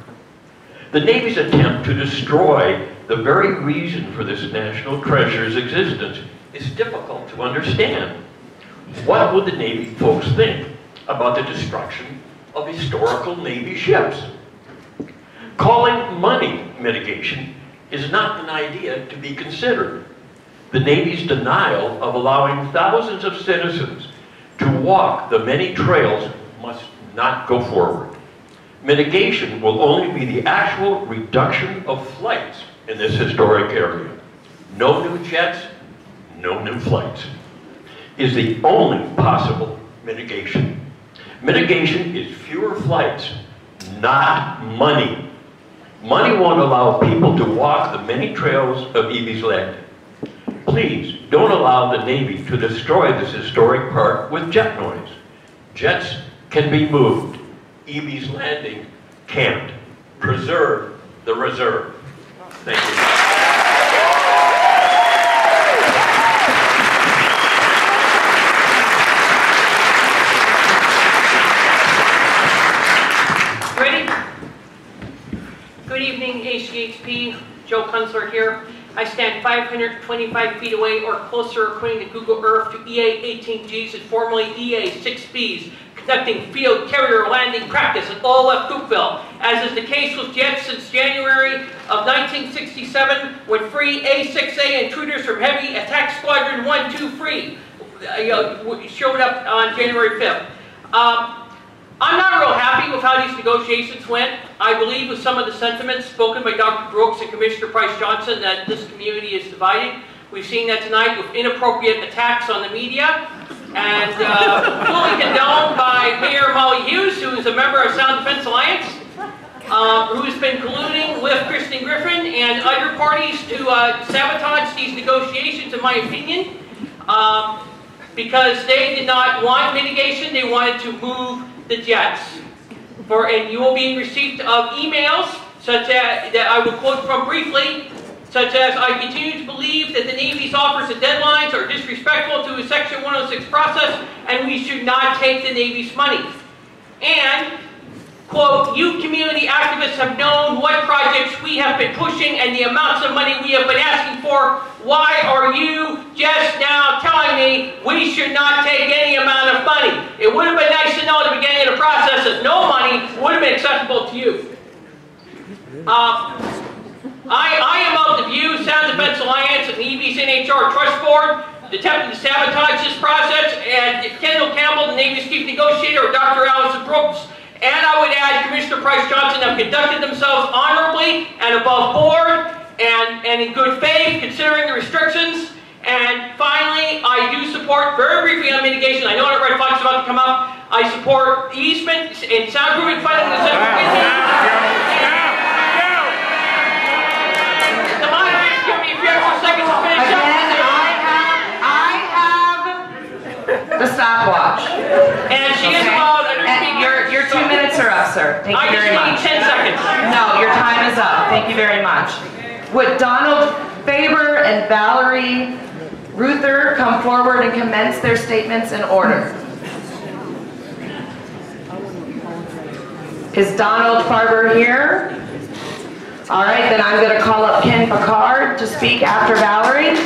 The Navy's attempt to destroy the very reason for this national treasure's existence is difficult to understand. What would the Navy folks think about the destruction of historical Navy ships? Calling money mitigation is not an idea to be considered. The Navy's denial of allowing thousands of citizens to walk the many trails must not go forward. Mitigation will only be the actual reduction of flights in this historic area. no new jets, no new flights, is the only possible mitigation. Mitigation is fewer flights, not money. Money won't allow people to walk the many trails of Ebey's Landing. Please, don't allow the Navy to destroy this historic park with jet noise. Jets can be moved. Ebey's Landing can't. Preserve the reserve. Thank you. Ready? Good evening, ACHP. Joe Kunzler here. I stand 525 feet away or closer according to Google Earth to EA 18Gs and formerly EA 6Bs, conducting field carrier landing practice at all left Coupeville, as is the case with jets since January of 1967 when free A6A intruders from Heavy Attack Squadron 1-2 free uh, showed up on January 5th. Um, I'm not real happy with how these negotiations went. I believe with some of the sentiments spoken by Dr. Brooks and Commissioner Price Johnson that this community is divided. We've seen that tonight with inappropriate attacks on the media and uh, fully condoned by Mayor Molly Hughes, who is a member of Sound Defense Alliance, uh, who's been colluding with Kristen Griffin and other parties to uh, sabotage these negotiations, in my opinion, um, because they did not want mitigation, they wanted to move the jets. For, and you will be in receipt of emails such as, that I will quote from briefly, such as, I continue to believe that the Navy's offers and deadlines are disrespectful to a Section 106 process, and we should not take the Navy's money. And, quote, you community activists have known what projects we have been pushing and the amounts of money we have been asking for. Why are you just now telling me we should not take any amount of money? It would have been nice to know at the beginning of the process that no money would have been acceptable to you. Uh, I, I am of the view Sound Defense Alliance and the Ebey's NHR Trust Board attempted to sabotage this process, and Kendall Campbell, the Navy's chief negotiator, or Dr. Allyson Brooks, and I would add Commissioner Price Johnson have conducted themselves honorably and above board and, and in good faith, considering the restrictions. And finally, I do support, very briefly on mitigation, I know that Red Fox is about to come up, I support easement and soundproofing funding in the central The me a few extra seconds to finish up. The stopwatch. And she is Okay. allowed under And. Your, your two minutes are up, sir. Thank I you very just much. need 10 seconds. No, your time is up. Thank you very much. Would Donald Faber and Valerie Ruther come forward and commence their statements in order? Is Donald Farber here? All right, then I'm going to call up Ken Picard to speak after Valerie.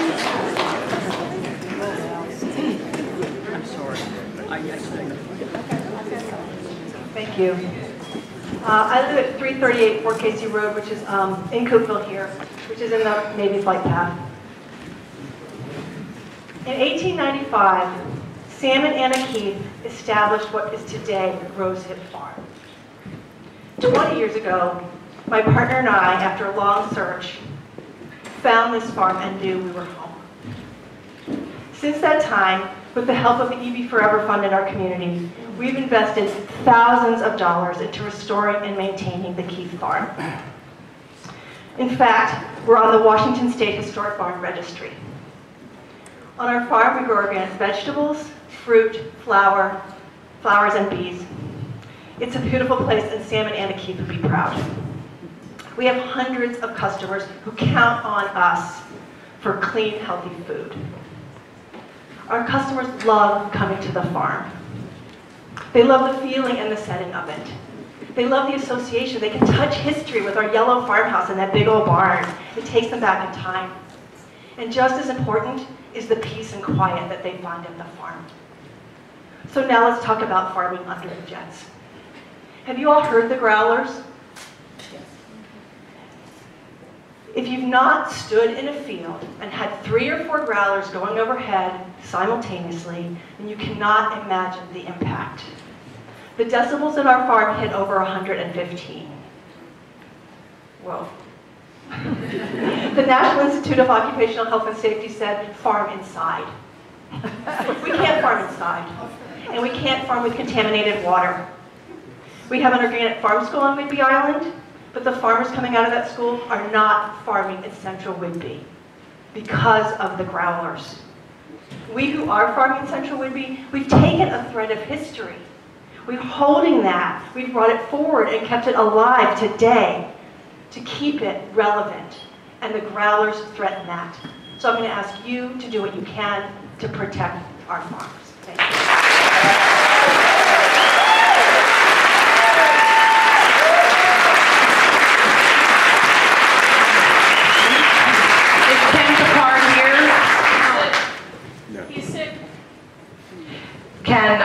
Thank you. Uh, I live at 338 Fort Casey Road, which is um, in Coupeville here, which is in the Navy flight path. In 1895, Sam and Anna Keith established what is today Rosehip Farm. 20 years ago, my partner and I, after a long search, found this farm and knew we were home. Since that time, with the help of the Ebey Forever Fund in our community, we've invested thousands of dollars into restoring and maintaining the Keith Farm. In fact, we're on the Washington State Historic Barn Registry. On our farm, we grow organic vegetables, fruit, flower, flowers, and bees. It's a beautiful place, and Sam and Anna Keith would be proud. We have hundreds of customers who count on us for clean, healthy food. Our customers love coming to the farm. They love the feeling and the setting of it. They love the association. They can touch history with our yellow farmhouse and that big old barn. It takes them back in time. And just as important is the peace and quiet that they find at the farm. So now let's talk about farming under the jets. Have you all heard the growlers? If you've not stood in a field and had three or four growlers going overhead simultaneously, then you cannot imagine the impact. The decibels in our farm hit over 115. Whoa. The National Institute of Occupational Health and Safety said, farm inside. We can't farm inside, and we can't farm with contaminated water. We have an organic farm school on Whidbey Island, but the farmers coming out of that school are not farming in central Whidbey because of the growlers. We who are farming in central Whidbey, we've taken a thread of history. We're holding that, we've brought it forward and kept it alive today to keep it relevant, and the growlers threaten that. So I'm going to ask you to do what you can to protect our farms. Thank you. Is Ken Picard here? He's sick. Can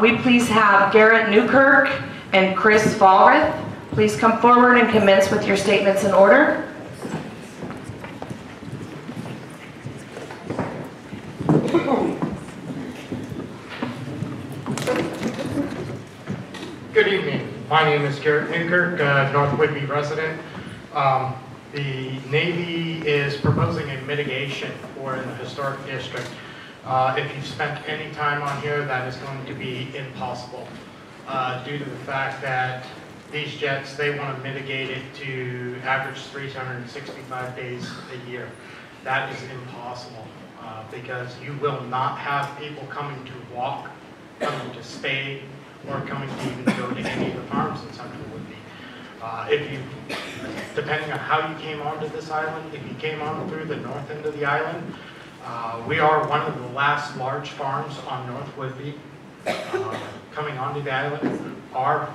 we please have Garrett Newkirk and Kris Fellrath please come forward and commence with your statements in order? Good evening. My name is Garrett Newkirk, uh, North Whidbey resident. Um, The Navy is proposing a mitigation for the historic district. Uh, If you've spent any time on here, that is going to be impossible uh, due to the fact that these jets, they want to mitigate it to average 365 days a year. That is impossible uh, because you will not have people coming to walk, coming to stay, or coming to even go to any of the farms in Central Whidbey. Uh, If you, depending on how you came onto this island, if you came on through the north end of the island, uh, we are one of the last large farms on North Whidbey uh, coming onto the island. Our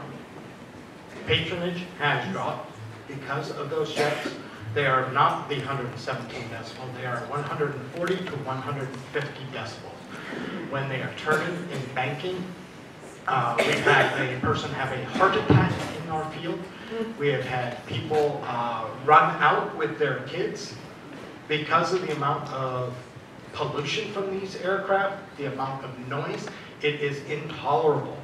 patronage has dropped because of those checks. They are not the 117 decibel, they are 140 to 150 decibels. When they are turning in banking, uh, we've had a person have a heart attack in our field. We have had people uh, run out with their kids because of the amount of pollution from these aircraft, the amount of noise. It is intolerable.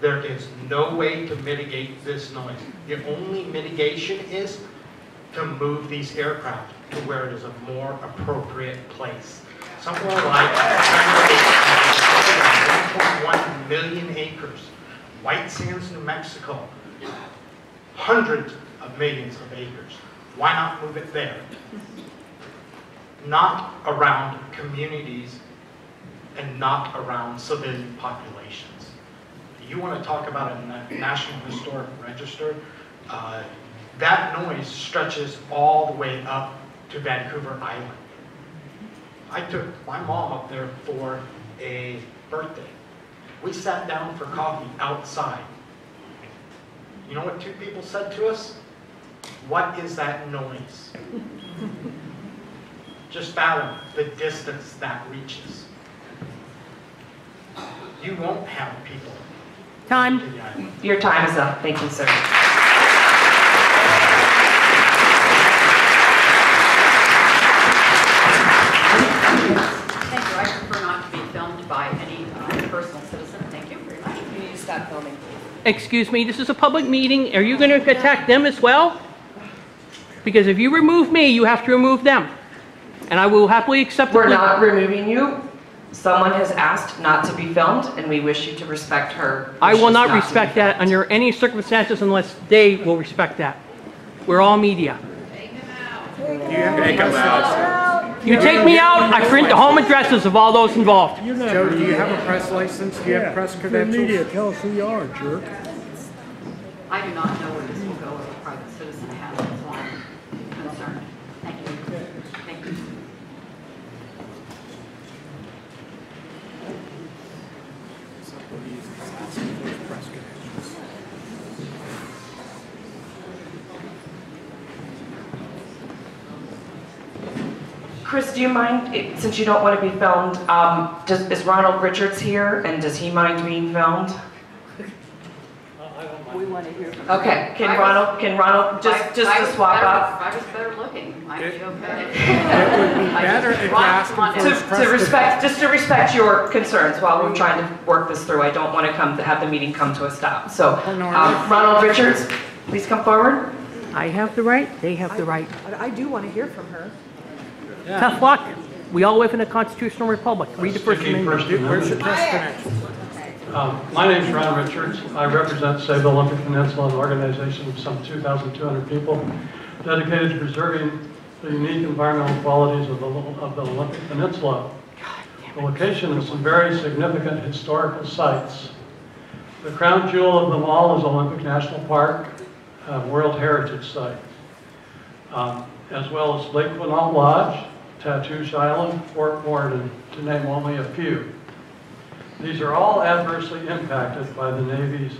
There is no way to mitigate this noise. The only mitigation is to move these aircraft to where it is a more appropriate place. Somewhere like 1.1 million acres, White Sands, New Mexico, hundreds of millions of acres. Why not move it there? Not around communities and not around civilian populations. You want to talk about a National Historic Register? uh, That noise stretches all the way up to Vancouver Island. I took my mom up there for a birthday. We sat down for coffee outside. You know what two people said to us? What is that noise? Just fathom the distance that reaches. You won't have people. Time. Your time is up. Thank you, sir. Thank you. I prefer not to be filmed by any uh, personal citizen. Thank you very much. You need to stop filming. Excuse me, this is a public meeting. Are you going to attack them as well? Because if you remove me, you have to remove them. And I will happily accept. the We're plea. not removing you. Someone has asked not to be filmed, and we wish you to respect her. I will wishes not respect that under any circumstances unless they will respect that. We're all media. You take me out, I print the home addresses of all those involved. Joe, do you have a press license? Do you have press credentials? Media, tell us who you are, jerk. I do not know where this will go as a private citizen has, so I'm concerned. Thank you. Thank you. Chris, do you mind, since you don't want to be filmed, um, does, is Ronald Richards here, and does he mind being filmed? We want to hear from. Okay, can I was- Ronald, can Ronald, I- just, just I to swap better- up? I was better looking, might be okay. It would be I better just- if you asked come him To, to respect, just to respect your concerns while we're trying to work this through, I don't want to come, to have the meeting come to a stop. So, Oh, um, Ronald Richards, please come forward. I have the right, they have the right. I I do want to hear from her. Tough luck. We all live in a constitutional republic. Read the First Amendment. Where's? Um, My name's Ron Richards. I represent Save the Olympic Peninsula, an organization of some 2,200 people dedicated to preserving the unique environmental qualities of the of the Olympic Peninsula. The location of some very significant historical sites. The crown jewel of them all is Olympic National Park, a World Heritage Site, um, as well as Lake Quinault Lodge, Tatoosh Island, Fort Worden, to name only a few. These are all adversely impacted by the Navy's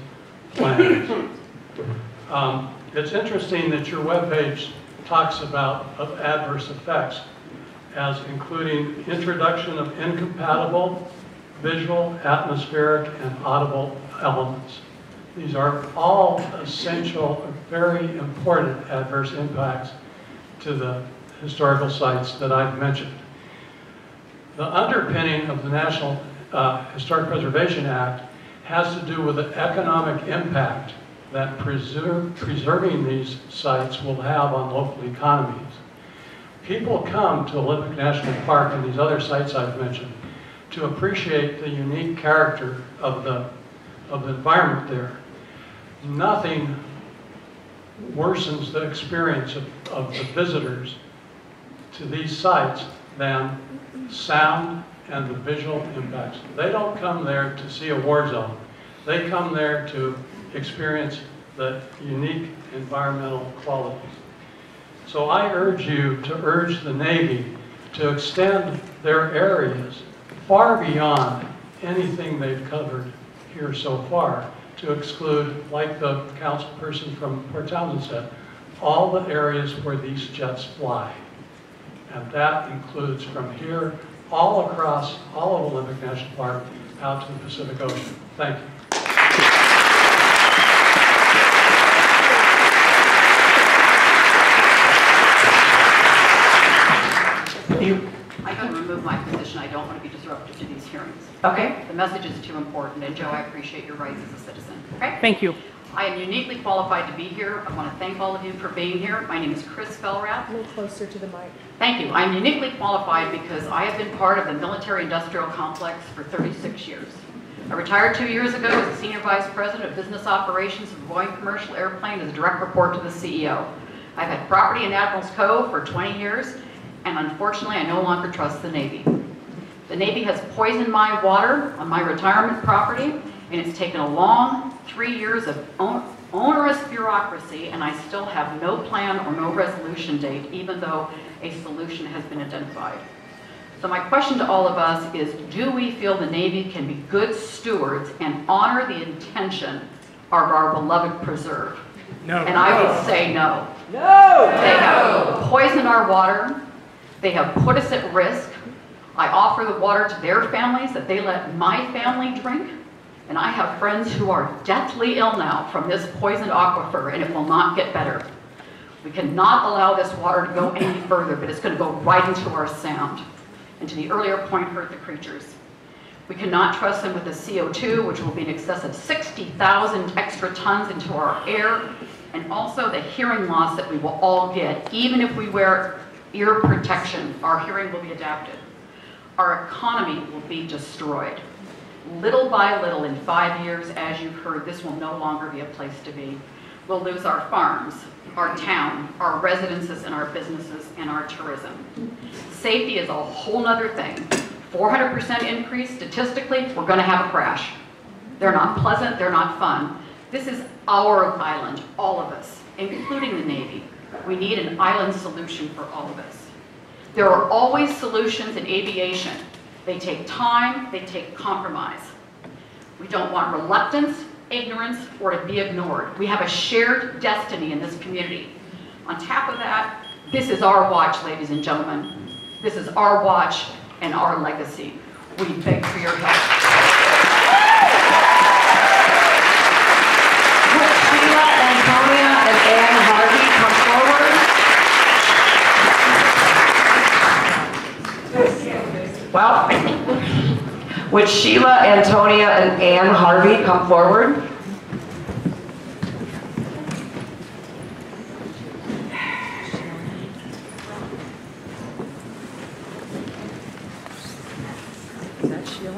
plans. Um, It's interesting that your webpage talks about of adverse effects as including introduction of incompatible visual, atmospheric, and audible elements. These are all essential, very important adverse impacts to the historical sites that I've mentioned. The underpinning of the National uh, Historic Preservation Act has to do with the economic impact that preserve, preserving these sites will have on local economies. People come to Olympic National Park and these other sites I've mentioned to appreciate the unique character of the, of the environment there. Nothing worsens the experience of, of the visitors to these sites than sound and the visual impacts. They don't come there to see a war zone. They come there to experience the unique environmental qualities. So I urge you to urge the Navy to extend their areas far beyond anything they've covered here so far to exclude, like the council person from Port Townsend said, all the areas where these jets fly. And that includes from here all across all of Olympic National Park out to the Pacific Ocean. Thank you. I can remove my position. I don't want to be disruptive to these hearings. Okay. The message is too important, and Joe, I appreciate your rights as a citizen, okay? Thank you. I am uniquely qualified to be here. I want to thank all of you for being here. My name is Kris Fellrath. A little closer to the mic. Thank you. I'm uniquely qualified because I have been part of the military-industrial complex for 36 years. I retired two years ago as a senior vice president of business operations of Boeing Commercial Airplane as a direct report to the CEO. I've had property in Admirals Cove for 20 years, and unfortunately, I no longer trust the Navy. The Navy has poisoned my water on my retirement property, and it's taken a long three years of onerous bureaucracy, and I still have no plan or no resolution date, even though a solution has been identified. So my question to all of us is, do we feel the Navy can be good stewards and honor the intention of our beloved preserve? No. And I would say no. No! They have poisoned our water. They have put us at risk. I offer the water to their families that they let my family drink. And I have friends who are deathly ill now from this poisoned aquifer, and it will not get better. We cannot allow this water to go any further, but it's going to go right into our sound. And to the earlier point, hurt the creatures. We cannot trust them with the CO2, which will be in excess of 60,000 extra tons into our air, and also the hearing loss that we will all get. Even if we wear ear protection, our hearing will be adapted. Our economy will be destroyed. Little by little, in five years, as you've heard, this will no longer be a place to be. We'll lose our farms, our town, our residences and our businesses, and our tourism. Safety is a whole nother thing. 400% increase, statistically, we're gonna have a crash. They're not pleasant, they're not fun. This is our island, all of us, including the Navy. We need an island solution for all of us. There are always solutions in aviation. They take time, they take compromise. We don't want reluctance, ignorance, or to be ignored. We have a shared destiny in this community. On top of that, this is our watch, ladies and gentlemen. This is our watch and our legacy. We beg for your help. Would would Sheila, Antonia, and Anne Harvey come forward?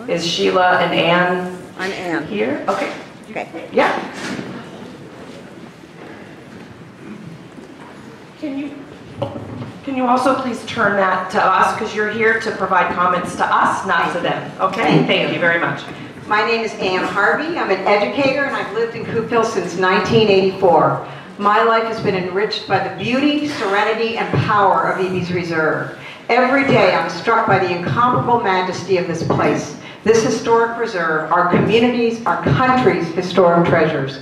Is Sheila and Anne? I'm Here? Okay. Okay. Yeah. Can you? Can you also please turn that to us, because you're here to provide comments to us, not to them, okay? Thank you very much. My name is Ann Harvey. I'm an educator and I've lived in Coupeville since 1984. My life has been enriched by the beauty, serenity, and power of Ebey's Reserve. Every day I'm struck by the incomparable majesty of this place, this historic reserve, our communities, our country's historic treasures.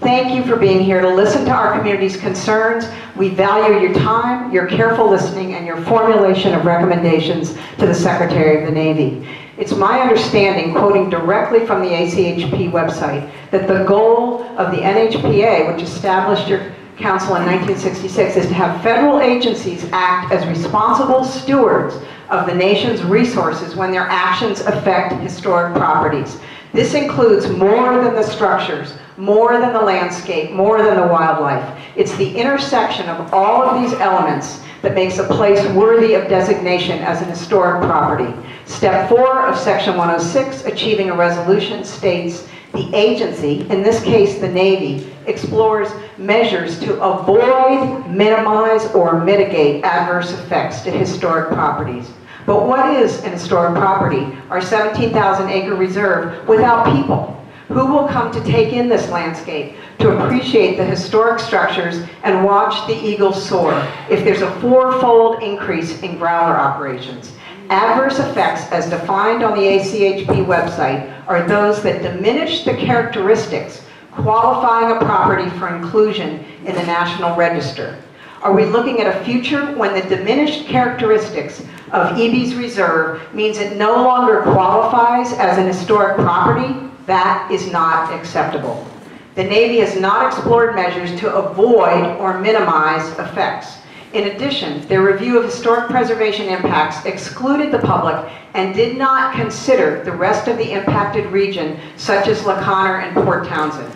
Thank you for being here to listen to our community's concerns. We value your time, your careful listening, and your formulation of recommendations to the Secretary of the Navy. It's my understanding, quoting directly from the ACHP website, that the goal of the NHPA, which established your council in 1966, is to have federal agencies act as responsible stewards of the nation's resources when their actions affect historic properties. This includes more than the structures, more than the landscape, more than the wildlife. It's the intersection of all of these elements that makes a place worthy of designation as an historic property. Step four of section 106, achieving a resolution, states the agency, in this case the Navy, explores measures to avoid, minimize, or mitigate adverse effects to historic properties. But what is an historic property, our 17,000 acre reserve, without people? Who will come to take in this landscape, to appreciate the historic structures and watch the eagles soar if there's a fourfold increase in growler operations? Adverse effects, as defined on the ACHP website, are those that diminish the characteristics qualifying a property for inclusion in the National Register. Are we looking at a future when the diminished characteristics of Ebey's reserve means it no longer qualifies as an historic property? That is not acceptable. The Navy has not explored measures to avoid or minimize effects. In addition, their review of historic preservation impacts excluded the public and did not consider the rest of the impacted region, such as La Conner and Port Townsend.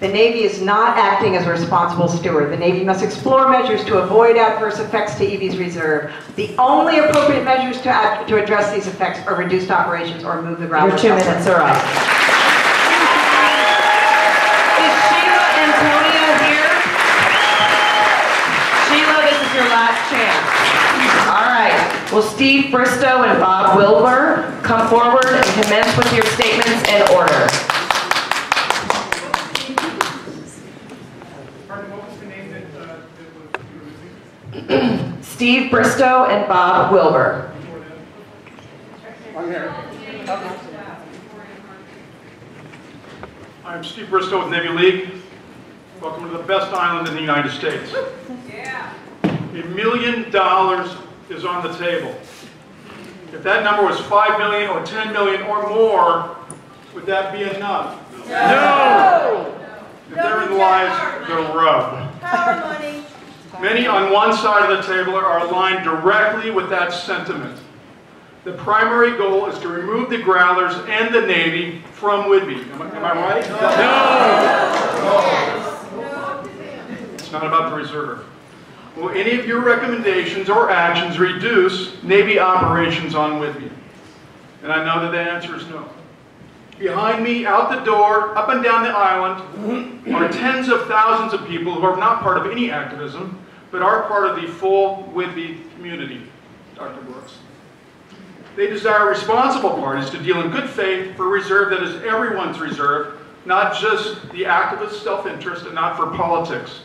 The Navy is not acting as a responsible steward. The Navy must explore measures to avoid adverse effects to Ebey's reserve. The only appropriate measures to, to address these effects are reduced operations or move the ground. Your two minutes are up. Is Sheila Antonia here? Sheila, this is your last chance. All right. Will Steve Bristow and Bob Wilbur come forward and commence with your statements in order? Steve Bristow and Bob Wilbur. I'm here. I'm Steve Bristow with Navy League. Welcome to the best island in the United States. A million dollars is on the table. If that number was 5 million or 10 million or more, would that be enough? No! And therein lies the rub. Power money. Many on one side of the table are aligned directly with that sentiment. The primary goal is to remove the growlers and the Navy from Whidbey. Am I, am I right? No! It's not about the reserve. Will any of your recommendations or actions reduce Navy operations on Whidbey? And I know that the answer is no. Behind me, out the door, up and down the island, are tens of thousands of people who are not part of any activism, but are part of the full Whidbey community, Dr. Brooks. They desire responsible parties to deal in good faith for a reserve that is everyone's reserve, not just the activist self-interest and not for politics.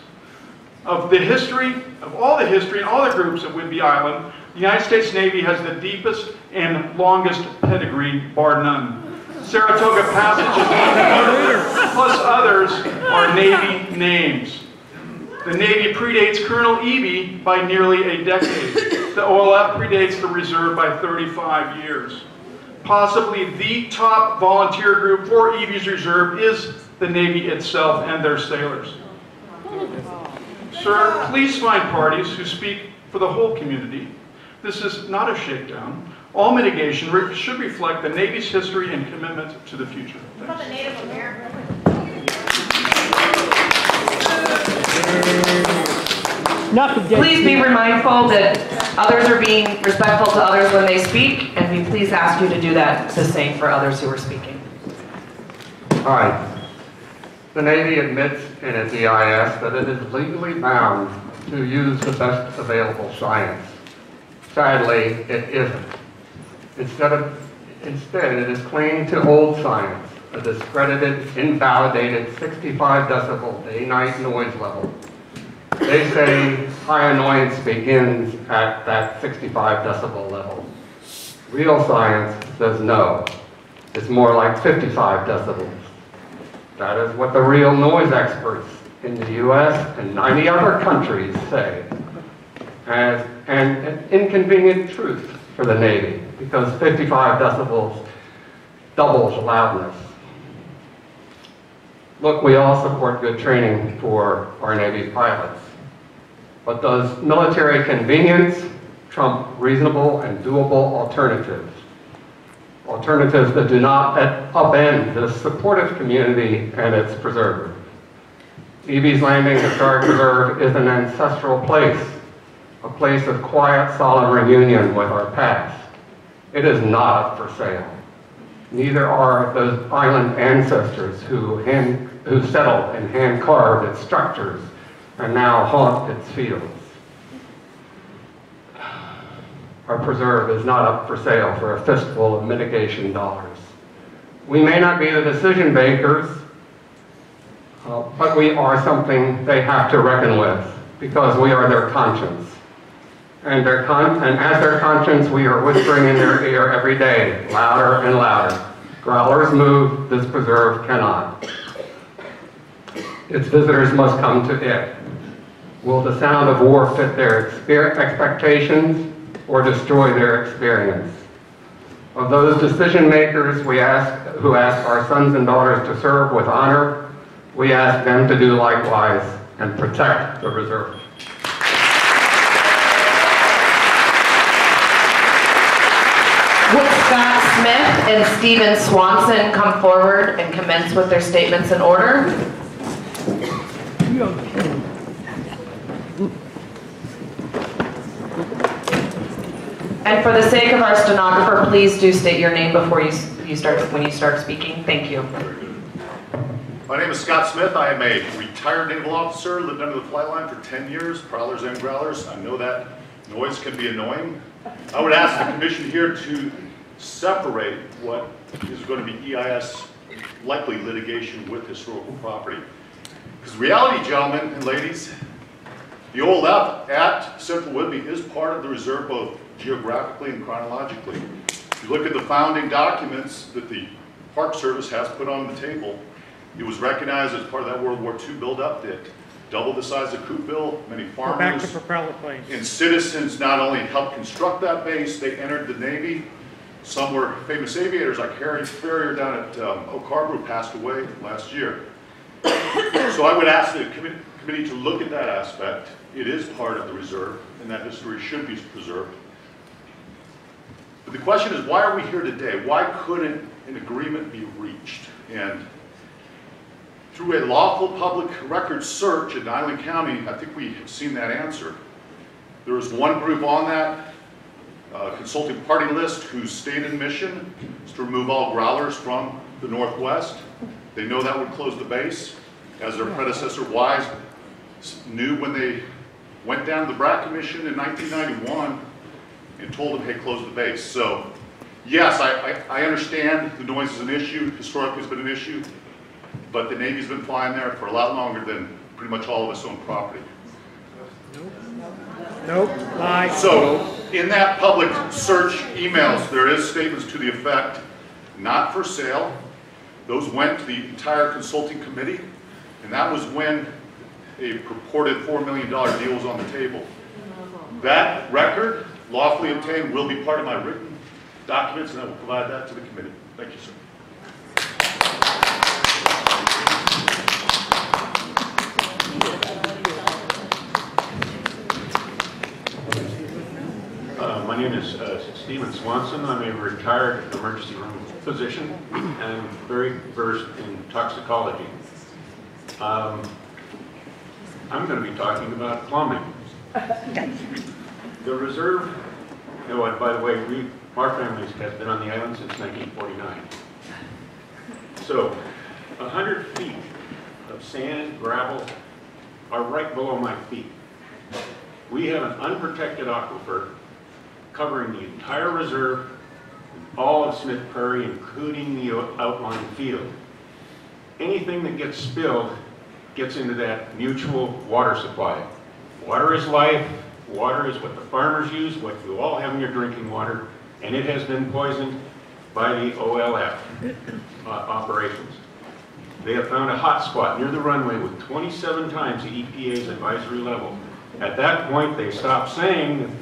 Of the history, of all the history and all the groups of Whidbey Island, the United States Navy has the deepest and longest pedigree, bar none. Saratoga Passage plus others are Navy names. The Navy predates Colonel Ebey by nearly a decade. The OLF predates the reserve by 35 years. Possibly the top volunteer group for Ebey's reserve is the Navy itself and their sailors. Sir, please find parties who speak for the whole community. This is not a shakedown. All mitigation re should reflect the Navy's history and commitment to the future. What about the Native American? Please be mindful that others are being respectful to others when they speak, and we please ask you to do that the same for others who are speaking. All right. The Navy admits in its EIS that it is legally bound to use the best available science. Sadly, it isn't. Instead of, instead, it is clinging to old science, a discredited, invalidated 65 decibel day-night noise level. They say high annoyance begins at that 65 decibel level. Real science says no. It's more like 55 decibels. That is what the real noise experts in the US and 90 other countries say as an inconvenient truth for the Navy because 55 decibels doubles loudness. Look, we all support good training for our Navy pilots. But does military convenience trump reasonable and doable alternatives? Alternatives that do not upend the supportive community and its preserver. Ebey's Landing Historic Preserve is an ancestral place, a place of quiet, solemn reunion with our past. It is not for sale. Neither are those island ancestors who, hand, who settled and hand-carved its structures and now haunt its fields. Our preserve is not up for sale for a fistful of mitigation dollars. We may not be the decision makers, uh, but we are something they have to reckon with because we are their conscience. And, their con and as their conscience, we are whispering in their ear every day, louder and louder. Growlers move, this preserve cannot. Its visitors must come to it. Will the sound of war fit their expectations or destroy their experience? Of those decision makers we ask, who ask our sons and daughters to serve with honor, we ask them to do likewise and protect the reserve. Would Scott Smith and Stephen Swanson come forward and commence with their statements in order? And for the sake of our stenographer, please do state your name before you, you start, when you start speaking. Thank you. My name is Scott Smith. I am a retired naval officer, lived under the flight line for 10 years, prowlers and growlers. I know that noise can be annoying. I would ask the commission here to separate what is going to be EIS likely litigation with historical property. Because reality, gentlemen and ladies, the OLF at Central Whidbey is part of the reserve both geographically and chronologically. If you look at the founding documents that the Park Service has put on the table, it was recognized as part of that World War II build-up that doubled the size of Coupeville, many Go back to farmers and citizens not only helped construct that base, they entered the Navy. Some were famous aviators like Harry Farrier down at um, Oak Harbor passed away last year. So I would ask the committee to look at that aspect. It is part of the reserve, and that history should be preserved. But the question is, why are we here today? Why couldn't an agreement be reached? And through a lawful public record search in Island County, I think we have seen that answer. There is one group on that uh, consulting party list whose stated mission is to remove all growlers from the Northwest. They know that would close the base, as their predecessor Wise knew when they went down to the BRAC Commission in 1991 and told them, hey, close the base. So, yes, I, I, I understand the noise is an issue, historically it's been an issue, but the Navy's been flying there for a lot longer than pretty much all of us own property. Nope, lie. So, in that public search emails, there is statements to the effect, not for sale. Those went to the entire consulting committee, and that was when a purported $4 million deal was on the table. That record, lawfully obtained, will be part of my written documents, and I will provide that to the committee. Thank you, sir. Uh, My name is uh, Stephen Swanson. I'm a retired emergency room physician and very versed in toxicology. Um, I'm going to be talking about plumbing. The reserve, and by the way, we, our family has been on the island since 1949. So, 100 feet of sand, gravel are right below my feet. We have an unprotected aquifer covering the entire reserve, all of Smith Prairie, including the outlying field. Anything that gets spilled gets into that mutual water supply. Water is life, water is what the farmers use, what you all have in your drinking water, and it has been poisoned by the OLF uh, operations. They have found a hot spot near the runway with 27 times the EPA's advisory level. At that point, they stopped saying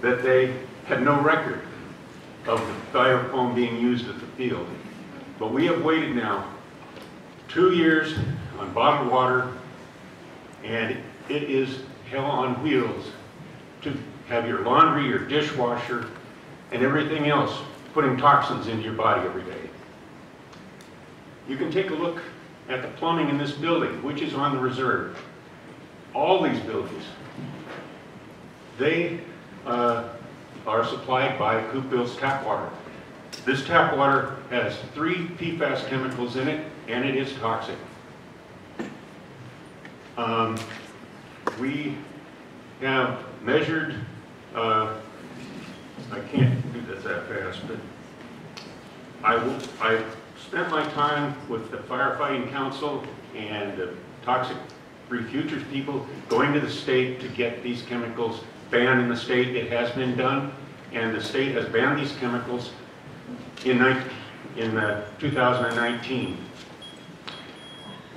that they had no record of the styrofoam being used at the field. But we have waited now two years on bottled water, and it is hell on wheels to have your laundry, your dishwasher, and everything else putting toxins into your body every day. You can take a look at the plumbing in this building, which is on the reserve. All these buildings, they uh, are supplied by Coupeville's tap water. This tap water has three PFAS chemicals in it, and it is toxic. Um, we have measured, uh, I can't do this that fast, but I, I spent my time with the firefighting council and the toxic free futures people going to the state to get these chemicals banned in the state. It has been done, and the state has banned these chemicals in, in uh, 2019.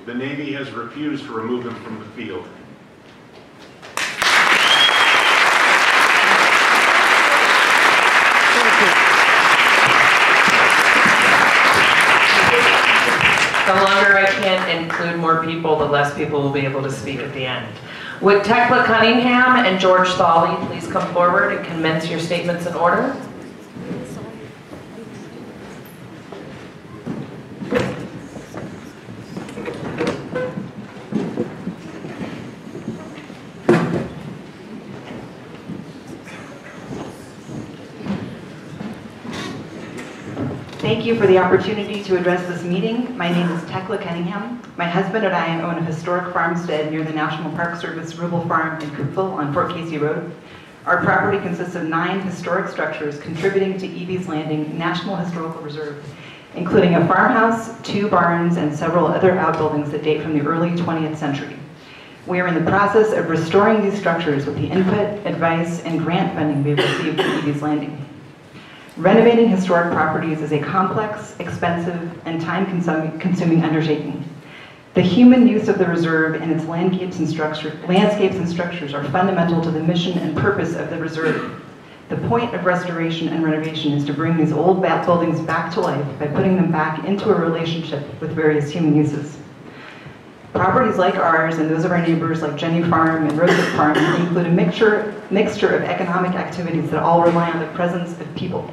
The Navy has refused to remove them from the field. The longer I can't include more people, the less people will be able to speak at the end. Would Tekla Cunningham and George Thawley please come forward and commence your statements in order? Thank you for the opportunity to address this meeting. My name is Tekla Cunningham. My husband and I own a historic farmstead near the National Park Service Reuble Farm in Coupeville on Fort Casey Road. Our property consists of nine historic structures contributing to Ebey's Landing National Historical Reserve, including a farmhouse, two barns, and several other outbuildings that date from the early 20th century. We are in the process of restoring these structures with the input, advice, and grant funding we have received from Ebey's Landing. Renovating historic properties is a complex, expensive, and time-consuming undertaking. The human use of the reserve and its landscapes and, structure, landscapes and structures are fundamental to the mission and purpose of the reserve. The point of restoration and renovation is to bring these old buildings back to life by putting them back into a relationship with various human uses. Properties like ours and those of our neighbors like Jenne Farm and Rosewood Farm include a mixture, mixture of economic activities that all rely on the presence of people.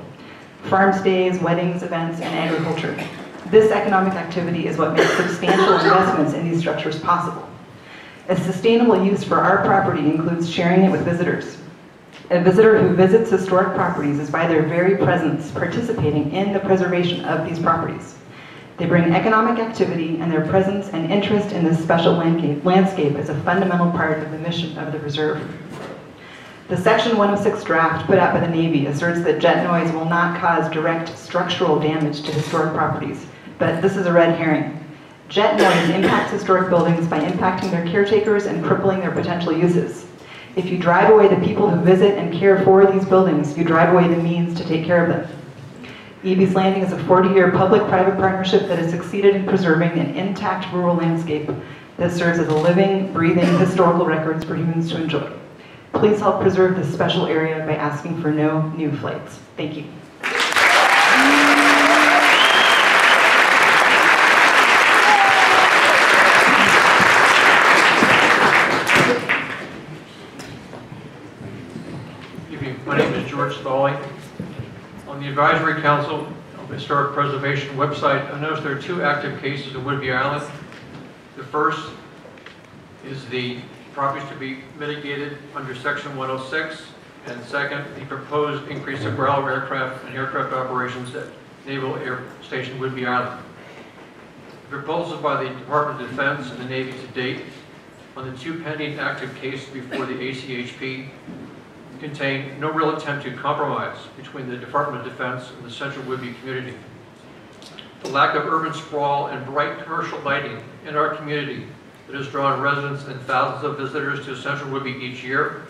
Farm stays, weddings, events, and agriculture. This economic activity is what makes substantial investments in these structures possible. A sustainable use for our property includes sharing it with visitors. A visitor who visits historic properties is by their very presence participating in the preservation of these properties. They bring economic activity and their presence and interest in this special landscape, landscape is a fundamental part of the mission of the reserve. The Section 106 draft put out by the Navy asserts that jet noise will not cause direct structural damage to historic properties, but this is a red herring. Jet noise impacts historic buildings by impacting their caretakers and crippling their potential uses. If you drive away the people who visit and care for these buildings, you drive away the means to take care of them. Ebey's Landing is a 40-year public-private partnership that has succeeded in preserving an intact rural landscape that serves as a living, breathing historical records for humans to enjoy. Please help preserve this special area by asking for no new flights. Thank you. My name is George Thawley. On the Advisory Council of Historic Preservation website, I noticed there are two active cases in Whidbey Island. The first is the properties to be mitigated under section 106. And second, the proposed increase of Growler aircraft and aircraft operations at Naval Air Station Whidbey Island. The Proposals by the Department of Defense and the Navy to date on the two pending active cases before the ACHP contain no real attempt to compromise between the Department of Defense and the Central Whidbey community. The lack of urban sprawl and bright commercial lighting in our community that has drawn residents and thousands of visitors to Central Whidbey each year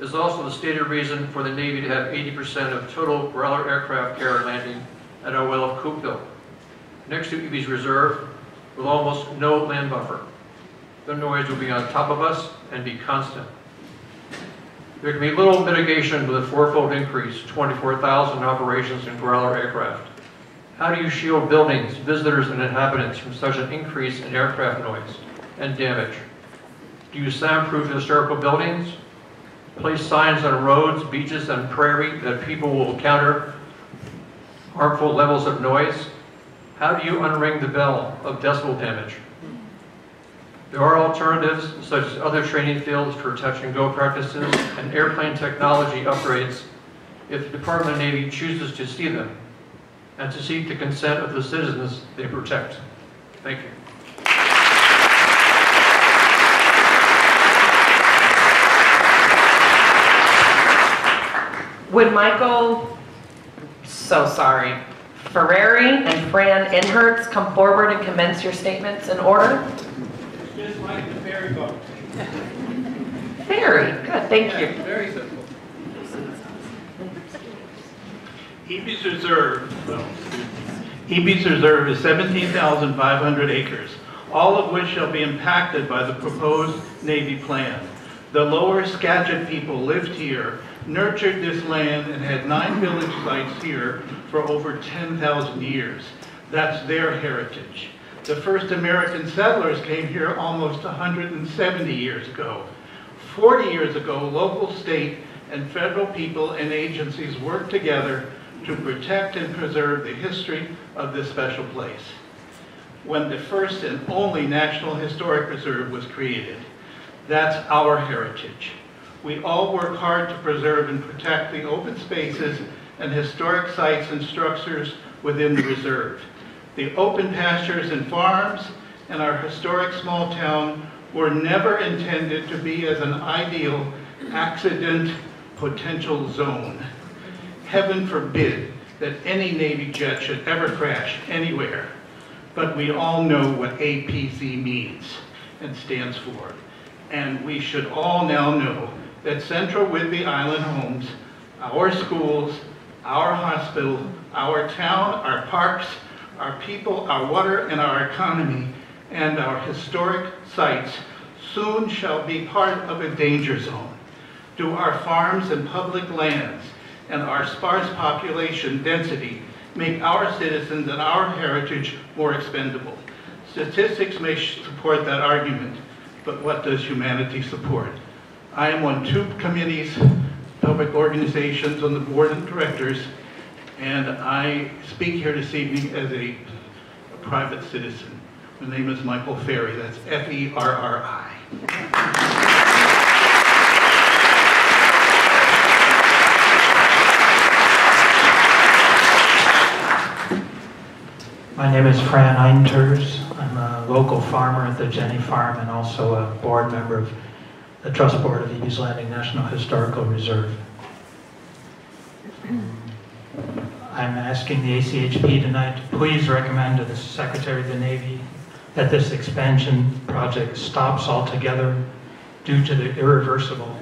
is also the stated reason for the Navy to have 80% of total Growler aircraft carrier landing at our well of Coupeville, next to Ebey's reserve, with almost no land buffer. The noise will be on top of us and be constant. There can be little mitigation with a fourfold increase, 24,000 operations in Growler aircraft. How do you shield buildings, visitors, and inhabitants from such an increase in aircraft noise and damage? Do you soundproof historical buildings? Place signs on roads, beaches, and prairie that people will encounter harmful levels of noise? How do you unring the bell of decibel damage? There are alternatives, such as other training fields for touch and go practices and airplane technology upgrades if the Department of Navy chooses to see them and to seek the consent of the citizens they protect. Thank you. Would Michael, so sorry, Ferrari and Fran Enhertz come forward and commence your statements in order? Just like the boat. Very good, thank you. Very simple. Ebey's Reserve, well, Ebey's Reserve is 17,500 acres, all of which shall be impacted by the proposed Navy plan. The lower Skagit people lived here, nurtured this land, and had nine village sites here for over 10,000 years. That's their heritage. The first American settlers came here almost 170 years ago. 40 years ago, local, state, and federal people and agencies worked together to protect and preserve the history of this special place. When the first and only National Historic Reserve was created, that's our heritage. We all work hard to preserve and protect the open spaces and historic sites and structures within the reserve. The open pastures and farms and our historic small town were never intended to be as an ideal accident potential zone. Heaven forbid that any Navy jet should ever crash anywhere. But we all know what APC means and stands for. And we should all now know that Central Whidbey Island homes, our schools, our hospital, our town, our parks, our people, our water, and our economy, and our historic sites soon shall be part of a danger zone. Do our farms and public lands and our sparse population density make our citizens and our heritage more expendable? Statistics may support that argument, but what does humanity support? I am on two committees, public organizations on the board of directors, and I speak here this evening as a, a private citizen. My name is Michael Ferry, that's F-E-R-R-I. My name is Fran Einterz. I'm a local farmer at the Jenne Farm and also a board member of the Trust Board of Ebey's Landing National Historical Reserve. I'm asking the ACHP tonight to please recommend to the Secretary of the Navy that this expansion project stops altogether due to the irreversible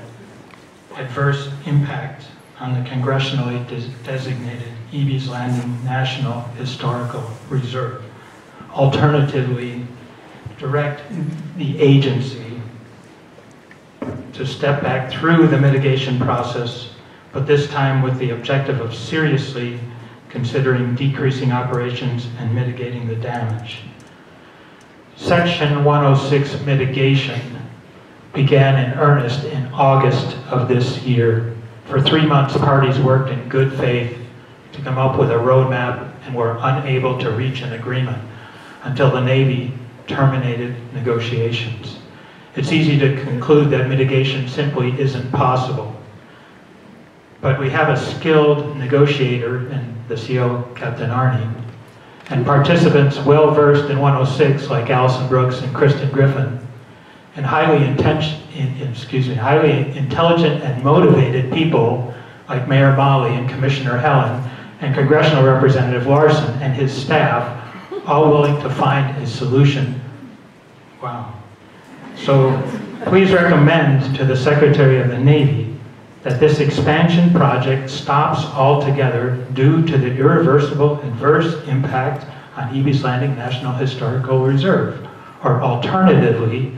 adverse impact on the congressionally des designated Ebey's Landing National Historical Reserve. Alternatively, direct the agency to step back through the mitigation process, but this time with the objective of seriously considering decreasing operations and mitigating the damage. Section 106 mitigation began in earnest in August of this year. For three months, parties worked in good faith to come up with a roadmap and were unable to reach an agreement until the Navy terminated negotiations. It's easy to conclude that mitigation simply isn't possible. But we have a skilled negotiator in the CO, Captain Arney, and participants well-versed in 106 like Allyson Brooks and Kristen Griffin, and highly intention, in- in- excuse me, highly intelligent and motivated people like Mayor Molly and Commissioner Helen and Congressional Representative Larsen and his staff, all willing to find a solution. Wow. So please recommend to the Secretary of the Navy that this expansion project stops altogether due to the irreversible adverse impact on Ebey's Landing National Historical Reserve, or alternatively,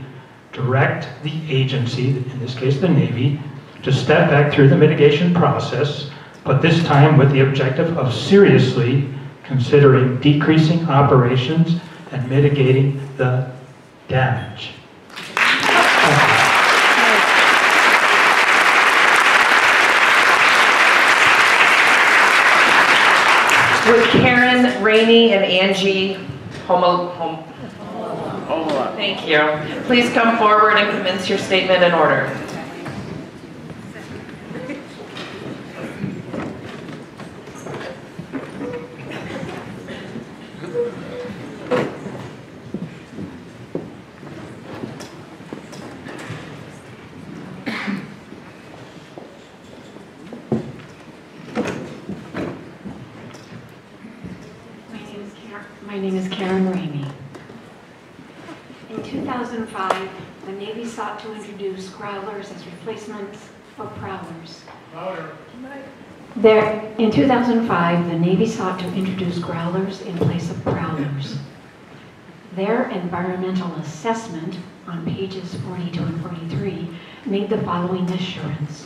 direct the agency, in this case the Navy, to step back through the mitigation process, but this time with the objective of seriously considering decreasing operations and mitigating the damage. Would Karen, Rainey, and Angie Homo, hom- Thank you. Please come forward and commence your statement in order. My name is Karen, my name is Karen Ramey. In 2005, the Navy sought to introduce growlers as replacements for prowlers. There, in 2005, the Navy sought to introduce growlers in place of prowlers. Their environmental assessment on pages 42 and 43 made the following assurance.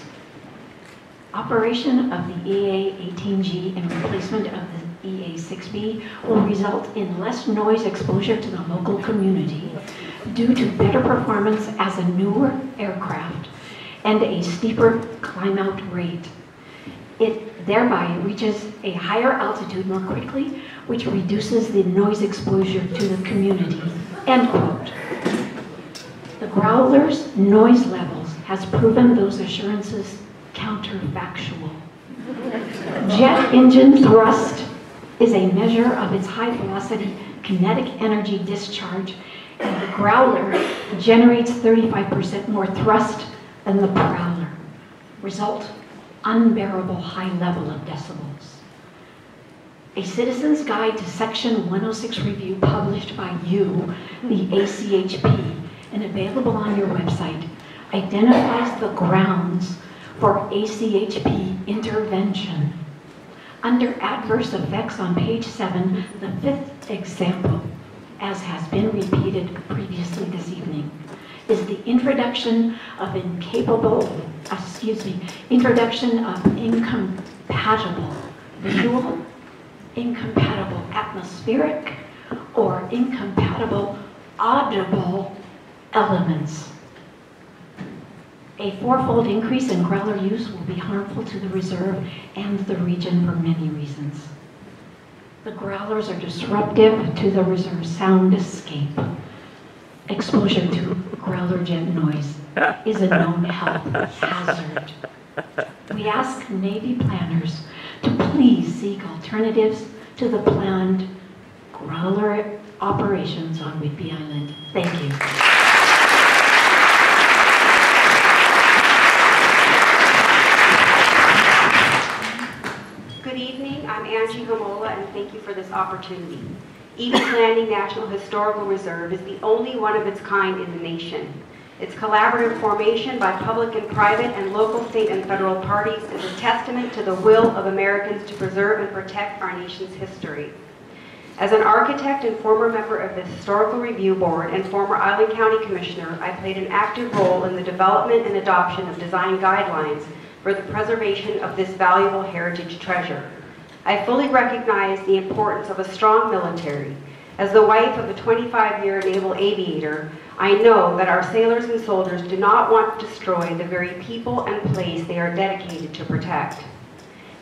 Operation of the EA-18G and replacement of the EA-6B will result in less noise exposure to the local community due to better performance as a newer aircraft and a steeper climb-out rate. It thereby it reaches a higher altitude more quickly, which reduces the noise exposure to the community." End quote. The Growler's noise levels has proven those assurances counterfactual. Jet engine thrust is a measure of its high velocity kinetic energy discharge, and the Growler generates 35% more thrust than the Prowler. Result, unbearable high level of decibels. A Citizen's Guide to Section 106 review published by you, the ACHP, and available on your website, identifies the grounds for ACHP intervention. Under adverse effects on page seven, the fifth example, as has been repeated previously this evening, is the introduction of incapable, uh, excuse me, introduction of incompatible visual, incompatible atmospheric, or incompatible audible elements. A fourfold increase in growler use will be harmful to the reserve and the region for many reasons. The growlers are disruptive to the reserve soundscape. Exposure to growler jet noise is a known health hazard. We ask Navy planners to please seek alternatives to the planned growler operations on Whidbey Island. Thank you. Good evening, I'm Angie Homola, and thank you for this opportunity. Ebey's Landing National Historical Reserve is the only one of its kind in the nation. Its collaborative formation by public and private and local, state, and federal parties is a testament to the will of Americans to preserve and protect our nation's history. As an architect and former member of the Historical Review Board and former Island County Commissioner, I played an active role in the development and adoption of design guidelines for the preservation of this valuable heritage treasure. I fully recognize the importance of a strong military. As the wife of a 25-year naval aviator, I know that our sailors and soldiers do not want to destroy the very people and place they are dedicated to protect.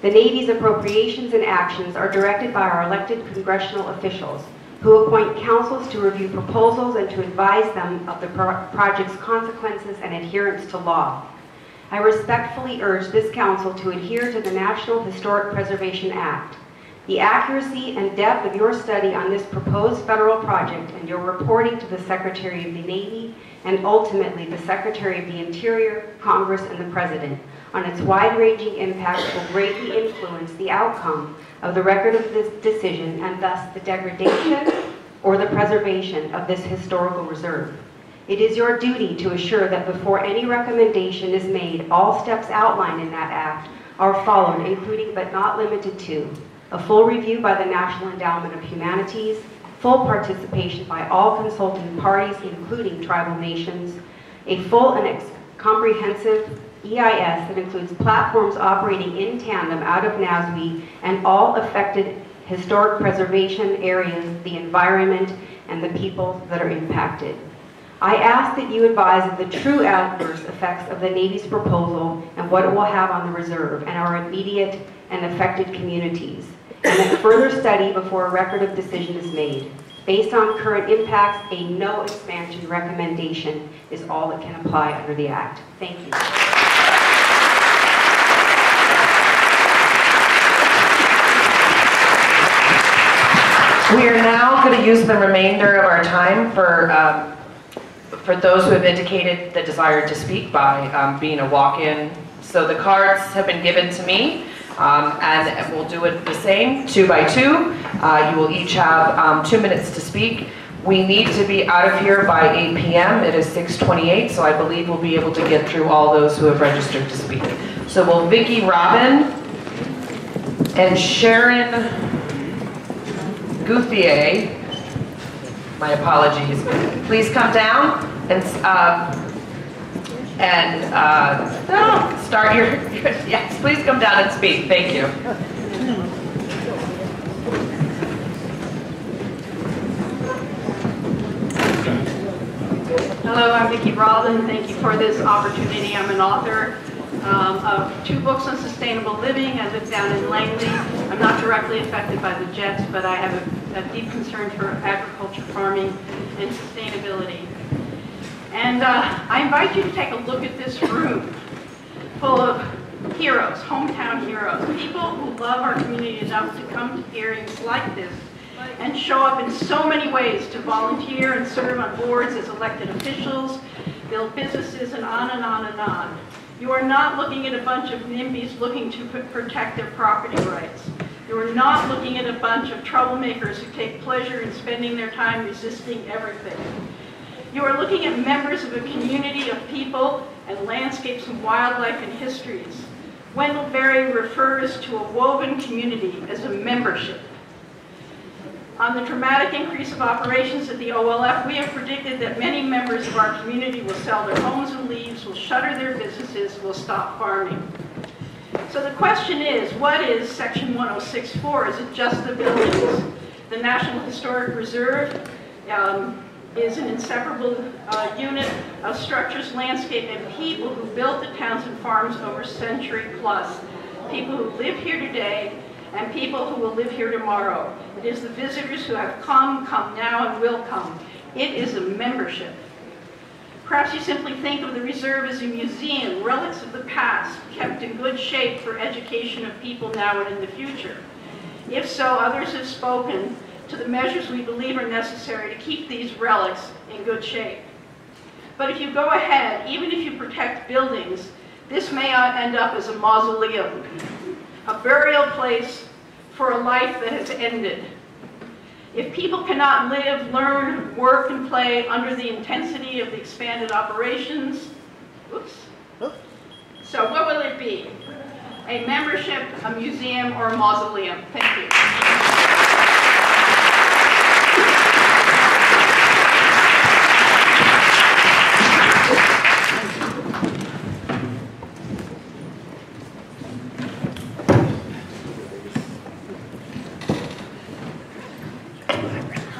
The Navy's appropriations and actions are directed by our elected congressional officials, who appoint councils to review proposals and to advise them of the pro- project's consequences and adherence to law. I respectfully urge this council to adhere to the National Historic Preservation Act. The accuracy and depth of your study on this proposed federal project and your reporting to the Secretary of the Navy and ultimately the Secretary of the Interior, Congress, and the President on its wide-ranging impact will greatly influence the outcome of the record of this decision and thus the degradation or the preservation of this historical reserve. It is your duty to assure that before any recommendation is made, all steps outlined in that act are followed, including but not limited to a full review by the National Endowment of Humanities, full participation by all consulting parties, including tribal nations, a full and comprehensive EIS that includes platforms operating in tandem out of NASB and all affected historic preservation areas, the environment, and the people that are impacted. I ask that you advise of the true adverse effects of the Navy's proposal and what it will have on the reserve and our immediate and affected communities, and that further study before a record of decision is made. Based on current impacts, a no expansion recommendation is all that can apply under the Act. Thank you. We are now going to use the remainder of our time for, um, for those who have indicated the desire to speak by um, being a walk-in. So the cards have been given to me, um, and we'll do it the same, two by two. Uh, You will each have um, two minutes to speak. We need to be out of here by 8 PM. It is 6:28, so I believe we'll be able to get through all those who have registered to speak. So will Vicki Robin and Sharon Gouthier, my apologies, please come down and, uh, and, uh, start your, yes, please come down and speak, thank you. Hello, I'm Vicki Robin. Thank you for this opportunity. I'm an author um, of two books on sustainable living. I live down in Langley. I'm not directly affected by the jets, but I have a, a deep concern for agriculture, farming, and sustainability. And uh, I invite you to take a look at this room full of heroes, hometown heroes, people who love our community enough to come to hearings like this and show up in so many ways to volunteer and serve on boards as elected officials, build businesses, and on and on and on. You are not looking at a bunch of NIMBYs looking to protect their property rights. You are not looking at a bunch of troublemakers who take pleasure in spending their time resisting everything. You are looking at members of a community of people and landscapes and wildlife and histories. Wendell Berry refers to a woven community as a membership. On the dramatic increase of operations at the OLF, we have predicted that many members of our community will sell their homes and leave, will shutter their businesses, will stop farming. So the question is, what is Section 106 for? Is it just the buildings? The National Historic Reserve um, is an inseparable uh, unit of structures, landscape, and people who built the towns and farms over a century plus. People who live here today and people who will live here tomorrow. It is the visitors who have come, come now, and will come. It is a membership. Perhaps you simply think of the reserve as a museum, relics of the past, kept in good shape for education of people now and in the future. If so, others have spoken to the measures we believe are necessary to keep these relics in good shape. But if you go ahead, even if you protect buildings, this may end up as a mausoleum, a burial place for a life that has ended. If people cannot live, learn, work, and play under the intensity of the expanded operations, oops. So what will it be? A membership, a museum, or a mausoleum? Thank you.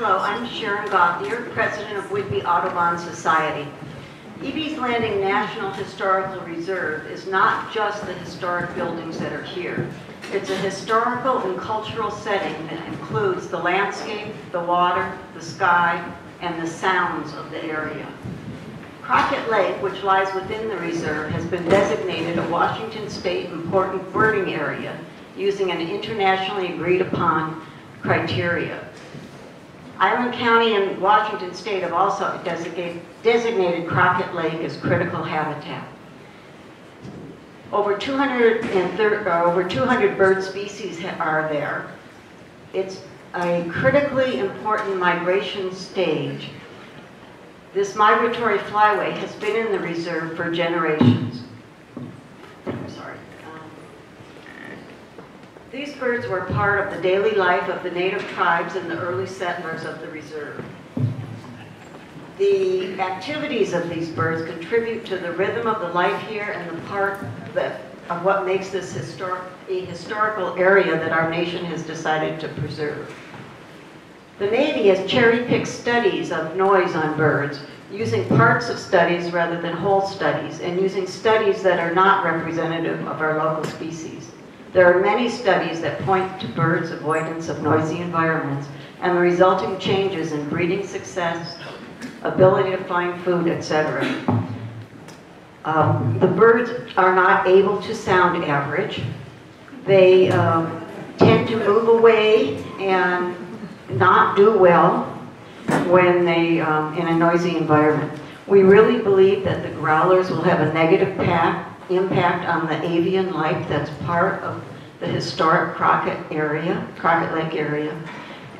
Hello, I'm Gothier, President of Whidbey Audubon Society. Ebey's Landing National Historical Reserve is not just the historic buildings that are here. It's a historical and cultural setting that includes the landscape, the water, the sky, and the sounds of the area. Crockett Lake, which lies within the reserve, has been designated a Washington State Important Birding Area using an internationally agreed upon criteria. Island County and Washington State have also designate- designated Crockett Lake as critical habitat. Over 230, uh, over 200 bird species are there. It's a critically important migration stage. This migratory flyway has been in the reserve for generations. I'm sorry. Um, These birds were part of the daily life of the native tribes and the early settlers of the reserve. The activities of these birds contribute to the rhythm of the life here and the part that, of what makes this historic, a historical area that our nation has decided to preserve. The Navy has cherry-picked studies of noise on birds, using parts of studies rather than whole studies, and using studies that are not representative of our local species. There are many studies that point to birds' avoidance of noisy environments and the resulting changes in breeding success, ability to find food, etc. Um, the birds are not able to sound average. They um, tend to move away and not do well when they, um, in a noisy environment. We really believe that the growlers will have a negative pack, impact on the avian life that's part of the historic Crockett area, Crockett Lake area,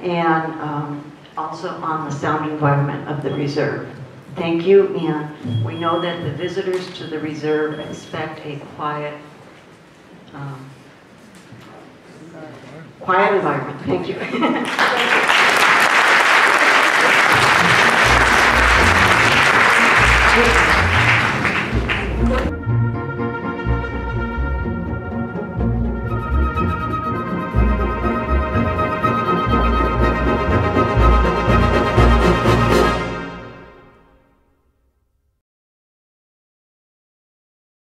and um, also on the sound environment of the reserve. Thank you, and we know that the visitors to the reserve expect a quiet, um, quiet environment. Thank you.